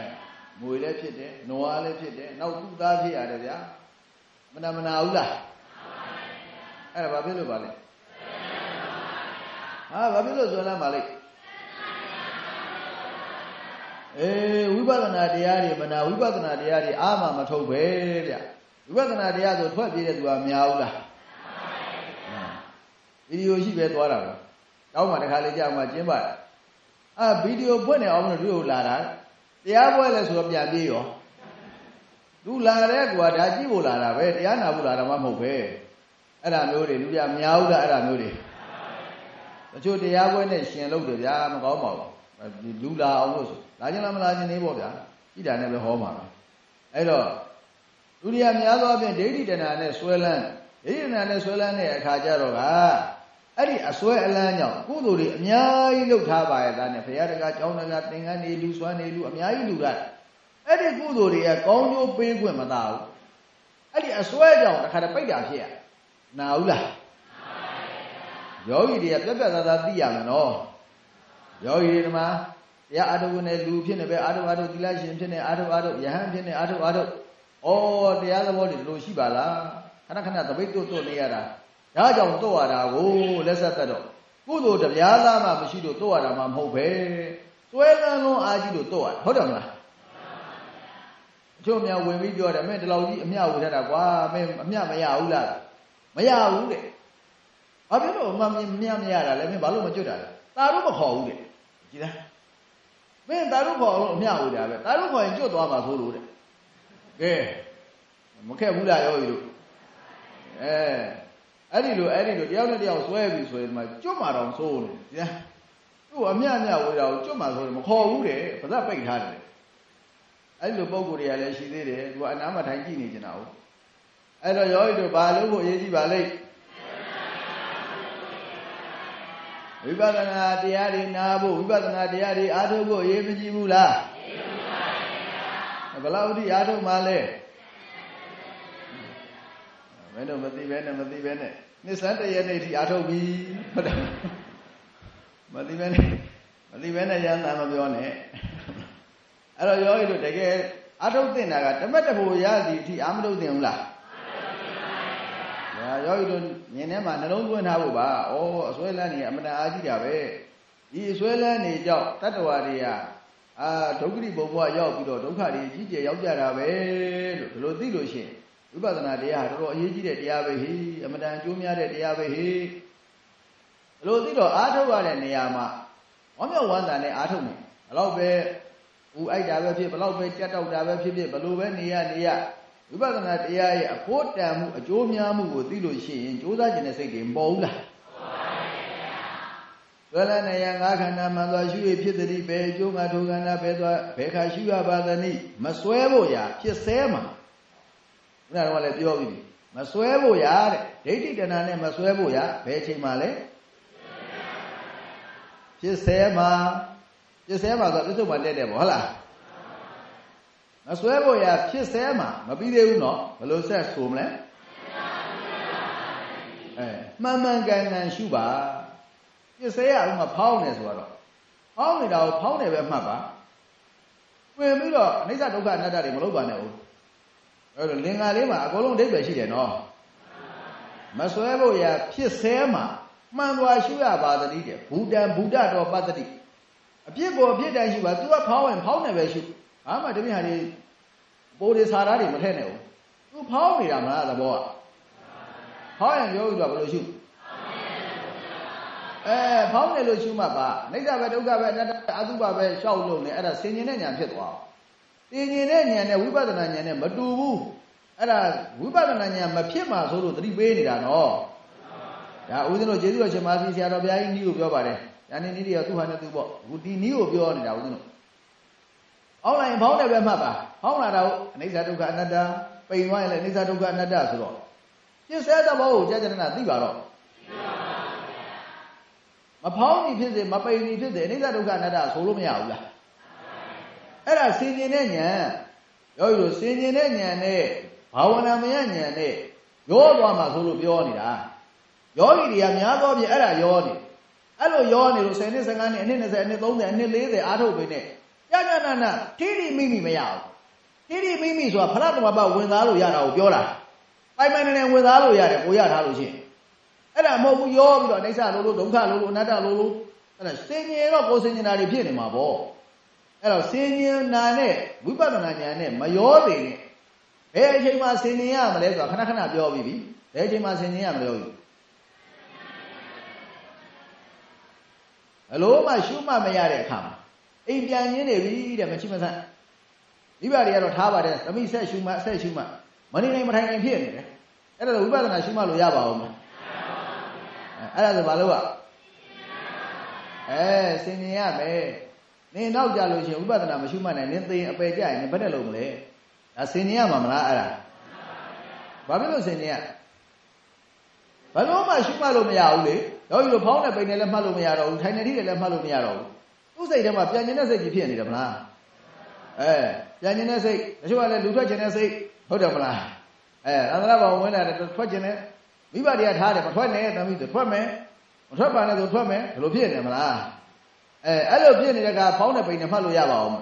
မွေလည်းဖြစ်တယ်နွားလည်းဖြစ်တယ်နောက်သူ့သားဖြစ်ရတယ်ဗျာမနာမနာဘူးလားအဲ့ဒါဘာဖြစ်လို့ပါလဲဟာဘာဖြစ်လို့ဇွဲလန်းပါလဲအေးဝိပဿနာတရားတွေမနာဝိပဿနာတရားတွေအာမမထုတ်ပဲဗျဝိပဿနာတရားဆိုထွက်ပြေးတဲ့သူကများဘူးလားဗီဒီယိုရှိပဲသွားတာပဲတောင်းမှတခါလေကြာမှကျင်းပါတယ် အာဗီဒီယိုဖွင့်နေအောင်လို့တို့လာတာတရားပွဲလဲဆိုတော့ပြန်ပြေးရောသူလာတဲ့ကွာဒါကြည့်ဖို့လာတာပဲတရားနာဖို့လာတာမှမဟုတ်ပဲအဲ့ဒါမျိုးတွေလူပြများဘူးလားအဲ့ဒါမျိုးတွေတချို့တရားပွဲနဲ့ရှင်လို့တယ်ဗျာမကောင်းပါဘူးလူလာအောင်လို့ဆိုလာခြင်းလားမလာခြင်းနေပေါ့ဗျာကြည့်တာနဲ့ပဲဟောမှာပဲအဲ့တော့လူတွေကများသောအားဖြင့်ဒိဋ္ဌိတဏှာနဲ့ဆွဲလန်းဒိဋ္ဌိတဏှာနဲ့ဆွဲလန်းတဲ့အခါကျတော့က အဲ့ဒီအစွဲအလန်းကြောင့်ကုသိုလ်တွေအများကြီးလုပ်ထားပါရဲ့ဒါနဲ့ဘုရားတကားကျောင်းတကားသင်္ကန်းနေလူစွမ်းနေလူအများကြီးလူတာအဲ့ဒီကုသိုလ်တွေကကောင်းကျိုးပေးခွင့်မသာဘူးအဲ့ဒီအစွဲကြောင့်တခါတည်းပိတ်တာဖြစ်ရနာဘူးလားယောဂီတွေကပြက်ပြက်သားသားသိရမယ်နော်ယောဂီတွေဒီမှာတရားအာထုပ်နဲ့လူဖြစ်နေပဲအာထုပ်အာထုပ်သီလရှင်ဖြစ်နေအာထုပ်အာထုပ်ယဟန်ဖြစ်နေအာထုပ်အာထုပ်ဩတရားသဘောတွေလိုရှိပါလားခဏခဏသပိတ်တွတ်တွတ်နေရတာ ဒါကြောင့်တော့ရတာကိုလက်ဆက်သက်တော့ကုသိုလ်တရားသားမှမရှိလို့တော့ရတာမှမဟုတ်ပဲစွဲလန်းလုံးအားကြီးလို့တော့ရဟုတ်တယ်မလားအချို့များဝင်ပြီးပြောတယ်မင်းဒီလောက်ကြီးအမျှဝေထတာကွာမင်းအမျှမရဘူးလားမရဘူးတဲ့ဘာဖြစ်လို့မမြမရတာလဲမင်းဘာလို့မကြွတာလဲตาတို့မခေါ်ဘူးတဲ့ကြည်လားမင်းตาတို့ခေါ်လို့အမျှဝေတာပဲตาတို့ခေါ်ရင်ကြွသွားမှာသို့လို့တဲ့ကဲမခက်ဘူးလားရောကြီးတို့အဲ အဲ့ဒီလိုအဲ့ဒီလိုတယောက်နဲ့တယောက်ဆွဲပြီဆိုရင်ဒီမှာကျွတ်မှာတော့စိုးနေကြည်သူ့အမျှမျှဝေတာကိုကျွတ်မှာဆိုရင်မခေါ်ဘူးတဲ့ဗဇက်ပိတ်ထားတယ်အဲ့လိုပုံကိုယ်တွေကလည်းရှိသေးတယ်သူကအနားမှာထိုင်ကြည့်နေကြတာဟုတ်အဲ့တော့ယောဂီတို့ဘာလို့ကိုအရေးကြီးပါလိမ့်ဝိပဿနာတရားတွေနာဖို့ဝိပဿနာတရားတွေအားထုတ်ဖို့အရေးမကြီးဘူးလားဘယ်လောက်ထိအားထုတ်မှလဲမ င်းတို့မသိပဲနဲ့မသိပဲနဲ့နှစ်စန်းတရနေ့ထိအားထုတ်ပြီဟုတ်တယ်မသိပဲနဲ့မသိပဲနဲ့ရန်တာမပြောနဲ့အဲ့တော့ယောဂီတို့တကယ်အားထုတ်တင်တာကတမက်တဖို့ရသည်အထိအားမထုတ်တင်ဘူးလားဒါယောဂီတို့မြင်ထဲမှာနှလုံးသွင်းထားဖို့ပါဩအစွဲလန်းနေအမတန်အားကြီးတာပဲဒီအစွဲလန်းနေကြောင့်တတ္တဝါတွေကအာဒုက္ခရိဘုံဘဝရောက်ပြီးတော့ဒုက္ခတွေကြီးကျယ်ရောက်ကြတာပဲလို့ဒီလိုသိလို့ရှိရင် ဝိပဿနာတရားတော်တော်အရေးကြီးတဲ့တရားပဲဟိအမတန်အကျိုးများတဲ့တရားပဲဟိဘလို့သိတော့အားထုတ်ရတဲ့နေရာမှာဝမ်းမြောက်ဝမ်းသာနဲ့အားထုတ်နေဘလောက်ပဲဦးအိုက်တာပဲဖြစ်ဘလောက်ပဲကြက်တောက်တာပဲဖြစ်ဖြစ်ဘလို့ပဲနေရနေရဝိပဿနာတရားရဲ့အဖို့တန်မှုအကျိုးများမှုကိုသိလို့ရှိရင်ကြိုးစားခြင်းတဲ့စိတ်တွေမပေါ်ဘူးလားသွေလနေယငါးခန္ဓာမှန်သောရှုရဖြစ်သည်ပဲအကျိုးငါထိုခန္ဓာပဲသွားဘယ်ခါရှုရပါသနည်းမစွဲဖို့ရာဖြစ်ဆဲမှာ ခုနကတော့လည်းပြောပြီးမစွဲဖို့ရာတဲ့ဒိဋ္ဌိတဏှာနဲ့မစွဲဖို့ရာဘယ်ချိန်မှလဲဖြစ်ဆဲမှာဖြစ်ဆဲမှာဆိုပြစ္ဆုတ်မှာတက်တယ်ဗောဟုတ်လားမစွဲဖို့ရာဖြစ်ဆဲမှာမပြီးသေးဘူးနော်ဘယ်လိုဆက်ဆိုမလဲအဲမှန်မှန်ကန်ကန်ရှုပါဖြစ်ဆဲရဥမှာဖောင်းနေဆိုတော့ဖောင်းနေတာကိုဖောင်းနေပဲမှတ်ပါဝင်ပြီးတော့အနိစ္စဒုက္ခအနတ္တတွေမလုပ်ပါနဲ့ဦး အဲ့တော့လင်္ကာလေးမှာအကုန်လုံးအဓိပ္ပာယ်ရှိတယ်နော်မစွဲဖို့ရာဖြစ်ဆဲမှာမှန်သွားရှုရပါသတိတဲ့ဘူတံဘူတတော်ပတ္တိအပြစ်ကိုအပြစ်တိုင်းရှုပါ तू ကဖောင်းရင်ဖောင်းနေပဲရှုဘာမှတမင်ဟာတွေပိုးတွေစာသားတွေမထည့်နဲ့ဘူး तू ဖောင်းနေတာမလားသဘောကဖောင်းရင်ပြောပြီးတော့ဘယ်လိုရှုအဲဖောင်းတယ်လို့ရှုမှပါအိဋ္ဌဘဒုက္ခပဲအနတ္တအတုပပဲရှောက်လို့နေအဲ့ဒါဆင်ញင်တဲ့ညာဖြစ်သွားတင် ញင်တဲ့ညာနဲ့ဝိပဿနာညာနဲ့မတူဘူးအဲ့ဒါဝိပဿနာညာမဖြစ်မှာဆိုလို့သတိပေးနေတာနော်ဒါဦးဇင်းတို့ကျေးဇူးတော်ရှင်မာစီဆရာတော်ဘုရားကြီးနီးကိုပြောပါတယ်။ညာနေနီးတွေကသူ့ဟာနဲ့သူ့ပေါ့။အခုဒီနီးကိုပြောနေတာဦးဇင်းတို့။အောင်းလိုက်ဘောင်းတယ်ပဲမှတ်ပါ။ဟောင်းလာတာကိုအနိစ္စဒုက္ခအနတ္တပိန်သွားရင်လည်းအနိစ္စဒုက္ခအနတ္တဆိုတော့ပြစ္ဆဲသဘောကိုကြာကြာနာသိပါတော့မဖောင်းနေဖြစ်စေမပိန်နေဖြစ်စေအနိစ္စဒုက္ခအနတ္တဆိုလို့မရဘူးလား အဲ့ဒါစင်ကျင်တဲ့ဉာဏ်ရောယူစင်ကျင်တဲ့ဉာဏ်နဲ့ဘာဝနာမယဉာဏ်နဲ့ရောသွားမှာဆိုလို့ပြောနေတာယောဂီတွေကများသောဖြင့်အဲ့ဒါရောနေအဲ့လိုရောနေလို့10နှစ်15နှစ်အနှစ်20အနှစ်30အနှစ်40အားထုတ်ပေးနေညညနာနာထိထိမိမိမရဘူးထိထိမိမိဆိုတာဖရတမပဝင်သားလို့ရတာကိုပြောတာပိုင်ပိုင်နေနေဝင်သားလို့ရတယ်ကိုရထားလို့ရှိရင်အဲ့ဒါမဟုတ်ဘူးရောပြီးတော့အိဋ္ဌလို့လို့ဒုက္ခလို့လို့အနတ္တလို့လို့အဲ့ဒါစင်ញင်တော့ကိုစင်ញင်တာတွေဖြစ်နေမှာပေါ့ အဲ့တော့စင်ញင်နာနဲ့ဝိပဿနာဉာဏ်နဲ့မရောသေးနဲ့ဘယ်အချိန်မှစင်ញင်ရမလဲဆိုတာခဏခဏပြောပြီးပြီဘယ်အချိန်မှစင်ញင်ရမလဲလို့အလိုမှရှုမှတ်မရတဲ့အခါမှာအိမ်ပြန်ရင်းနေပြီတဲ့မချိမဆန့်မိဘတွေကတော့ထားပါတယ်သမီးဆက်ရှုမှဆက်ရှုမှမနေနိုင်မထိုင်နိုင်ဖြစ်နေတယ်အဲ့ဒါဆိုဝိပဿနာရှုမှလို့ရပါဦးမလားအဲ့ဒါဆိုဘာလို့อ่ะအဲစင်ញင်ရမယ် နင်နောက်ကြလို့ရှိရင်ဝိပဿနာမရှုမှနိုင်နင်သိရင်အပယ်ကြရင်ဘယ်နဲ့လုံးမလဲဒါစင်ញင်ရမှာမလားအဲ့ဒါဘာဖြစ်လို့စင်ញင်ရဘယ်လို့မှရှုမှတ်လို့မရဘူးလေတော့ဒီလိုဖောင်းတဲ့ပိန်နဲ့လည်းမှတ်လို့မရတော့ဘူးထိုင်နေထိတယ်လည်းမှတ်လို့မရတော့ဘူးသူ့စိတ်ထဲမှာပြန်ကျင်တဲ့စိတ်ကြီးဖြစ်နေတယ်မလားအဲပြန်ကျင်တဲ့စိတ်တချို့ကလည်းလူထွက်ကျင်တဲ့စိတ်ဟုတ်တယ်မလားအဲအန္တရာဘောင်ဝင်လာတယ်ထွက်ကျင်တဲ့မိဘတွေကထားတယ်မထွက်နဲ့တမီးဆိုထွက်မယ်မထွက်ပါနဲ့ဆိုထွက်မယ်ဒီလိုဖြစ်နေမလား အဲအဲ့လိုဖြစ်နေတဲ့ကဖောင်းတဲ့ပိန်နဲ့မှတ်လို့ရပါအောင်မ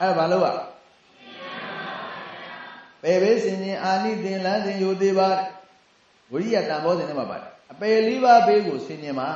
အဲဘာလို့อ่ะပေဘေးစင်ရင်အာနိသင်လန်းစဉ်ယူသေးပါဝိရိယတန်ဘောစဉ်ထဲမှာပါတယ်အပယ်လေးပါးဘေးကိုဆင်ញင်ပါ